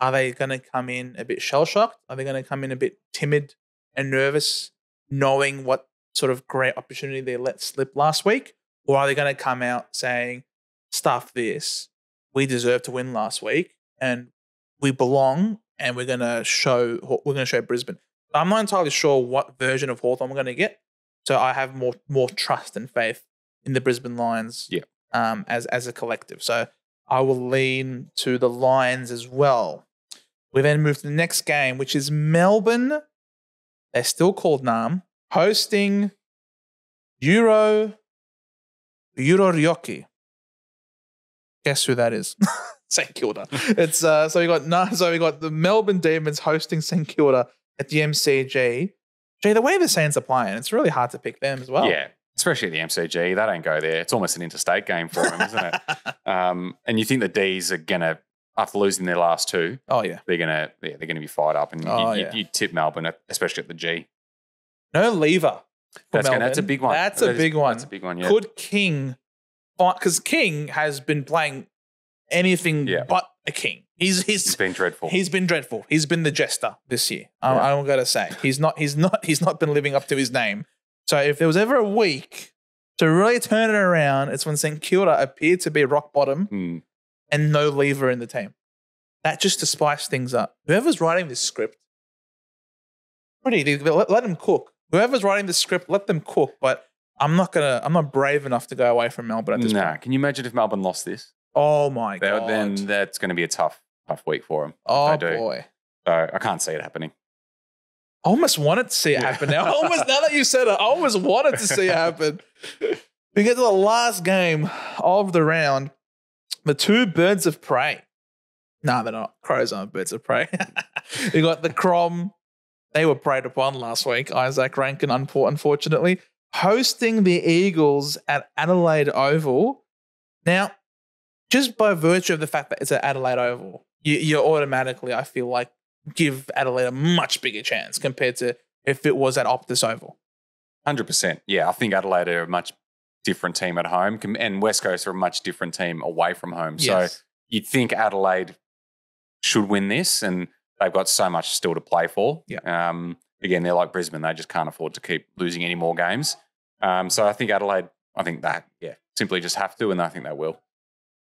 Are they going to come in a bit shell shocked? Are they going to come in a bit timid and nervous, knowing what sort of great opportunity they let slip last week? Or are they going to come out saying, stuff this, we deserve to win last week and we belong and we're going to show, we're going to show Brisbane. I'm not entirely sure what version of Hawthorn we're going to get. So I have more more trust and faith in the Brisbane Lions Yeah. um, as as a collective. So I will lean to the Lions as well. We then move to the next game, which is Melbourne. They're still called Nam, hosting Euro Euro Ryoki. Guess who that is? *laughs* St Kilda. *laughs* It's uh, so we got no, so we got the Melbourne Demons hosting St Kilda at the MCG. Jay, the way the Saints are playing, it's really hard to pick them as well. Yeah, especially the MCG, they don't go there. It's almost an interstate game for them, isn't it? *laughs* Um, and you think the D's are gonna, after losing their last two, oh yeah. they're gonna, yeah, they're gonna be fired up, and Oh, you, yeah. you, you tip Melbourne, especially at the G. No Lever. That's, gonna, that's a big one. That's a That is- big one. That's a big one. Yeah. Could King, because King has been playing anything Yeah. but a king. He's It's he's been dreadful. he's been dreadful. He's been the jester this year. I, Yeah. I don't gotta say he's not he's not he's not been living up to his name. So if there was ever a week to really turn it around, it's when St Kilda appeared to be rock bottom Mm. and no Lever in the team. That just to spice things up. Whoever's writing this script, pretty let, let them cook. Whoever's writing this script, let them cook. But I'm not gonna. I'm not brave enough to go away from Melbourne at this Nah, point. can you imagine if Melbourne lost this? Oh my god. Then that's going to be a tough, tough week for them. oh boy. So I can't see it happening. I almost wanted to see it happen now. I almost now that you said it, I almost wanted to see it happen. We get to the last game of the round. The two birds of prey. No, they're not. Crows aren't birds of prey. *laughs* we got the Crom. They were preyed upon last week. Izak Rankine, unfortunately, hosting the Eagles at Adelaide Oval. Now, just by virtue of the fact that it's at Adelaide Oval, you, you automatically, I feel like, give Adelaide a much bigger chance compared to if it was at Optus Oval. Hundred percent. Yeah, I think Adelaide are a much different team at home, and West Coast are a much different team away from home. So you'd think Adelaide should win this, and they've got so much still to play for. Yeah. Um, again, they're like Brisbane; they just can't afford to keep losing any more games. Um, so I think Adelaide, I think that, yeah, simply just have to, and I think they will.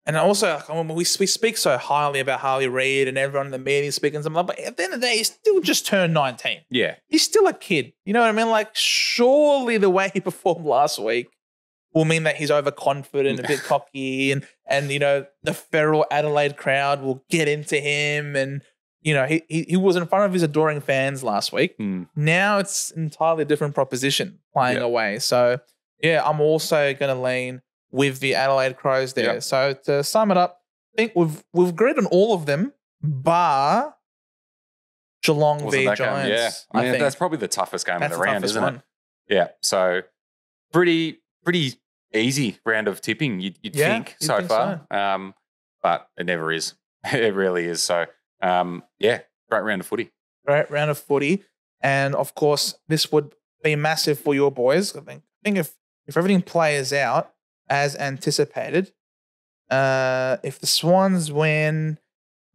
And also, like, when we, we speak so highly about Harley Reid and everyone in the media speaking something, but at the end of the day, he's still just turned 19. Yeah, He's still a kid. You know what I mean? Like, surely the way he *laughs* performed last week, will mean that he's overconfident, a bit *laughs* cocky, and and you know the feral Adelaide crowd will get into him, and you know he he, he was in front of his adoring fans last week. Mm. Now it's entirely a different proposition playing Yeah. away. So yeah, I'm also going to lean with the Adelaide Crows there. Yeah. So to sum it up, I think we've we've agreed on all of them, bar Geelong Wasn't v that game? Giants. Yeah, I mean, think that's probably the toughest game that's of the the round, isn't one. it? Yeah. So pretty pretty easy round of tipping. You'd, you'd Yeah, think you'd so think far, um, but it never is. *laughs* it really is. So um, yeah, great round of footy. Great round of footy, and of course this would be massive for your boys. I think. I think if if everything plays out as anticipated, uh, if the Swans win,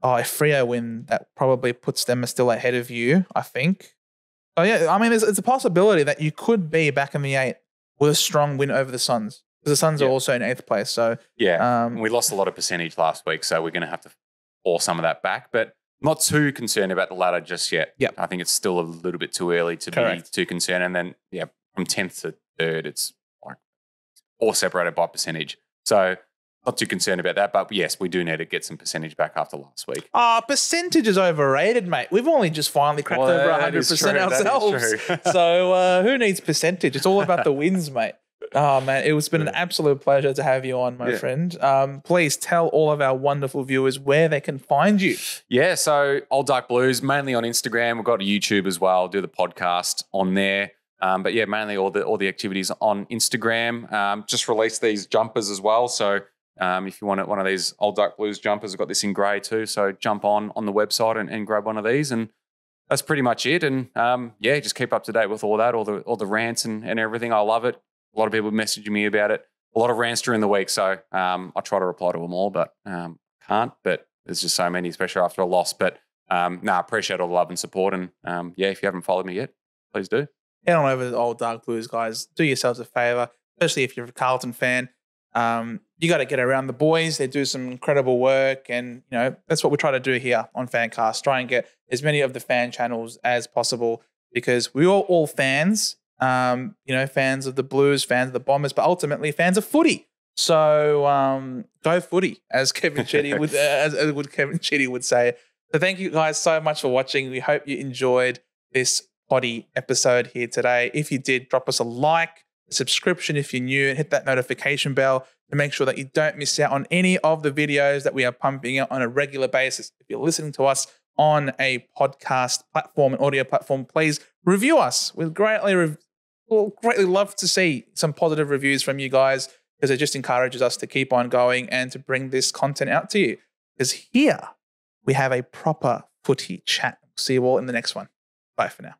oh, if Freo win, that probably puts them still ahead of you. I think. Oh yeah, I mean, it's, it's a possibility that you could be back in the eight with a strong win over the Suns. Because the Suns are also in eighth place, so Yeah, um, we lost a lot of percentage last week, so we're going to have to pour some of that back. But not too concerned about the ladder just yet. Yep. I think it's still a little bit too early to Correct. be too concerned. And then yeah, from tenth to third, it's all separated by percentage. So not too concerned about that. But yes, we do need to get some percentage back after last week. Ah, percentage is overrated, mate. We've only just finally cracked Well, over 100% true, ourselves. *laughs* so uh, who needs percentage? It's all about the wins, mate. Oh man, it was been an absolute pleasure to have you on, my Yeah. friend. Um, please tell all of our wonderful viewers where they can find you. Yeah, so Old Dark Blues mainly on Instagram. We've got YouTube as well. Do the podcast on there. Um, but yeah, mainly all the all the activities on Instagram. Um, just released these jumpers as well. So um, if you want one of these Old Dark Blues jumpers, I've got this in grey too. So jump on on the website and, and grab one of these. And that's pretty much it. And um, yeah, just keep up to date with all that, all the all the rants and, and everything. I love it. A lot of people messaging me about it. A lot of rants during the week. So um, I try to reply to them all, but um, can't. But there's just so many, especially after a loss. But um, no, I appreciate all the love and support. And um, yeah, if you haven't followed me yet, please do. Head on over to the old Dark Blues, guys. Do yourselves a favor, especially if you're a Carlton fan. Um, you got to get around the boys. They do some incredible work, and you know that's what we try to do here on Fancast. Try and get as many of the fan channels as possible because we are all fans. Um, you know, fans of the Blues, fans of the Bombers, but ultimately fans of footy. So um, go footy, as Kevin *laughs* Sheedy would, uh, as, as would Kevin Sheedy would say. So thank you guys so much for watching. We hope you enjoyed this episode here today. If you did, drop us a like, a subscription if you're new, and hit that notification bell to make sure that you don't miss out on any of the videos that we are pumping out on a regular basis. If you're listening to us on a podcast platform, an audio platform, please review us. We'd greatly, rev- we'll greatly love to see some positive reviews from you guys because it just encourages us to keep on going and to bring this content out to you. Because here we have a proper footy chat. See you all in the next one. Bye for now.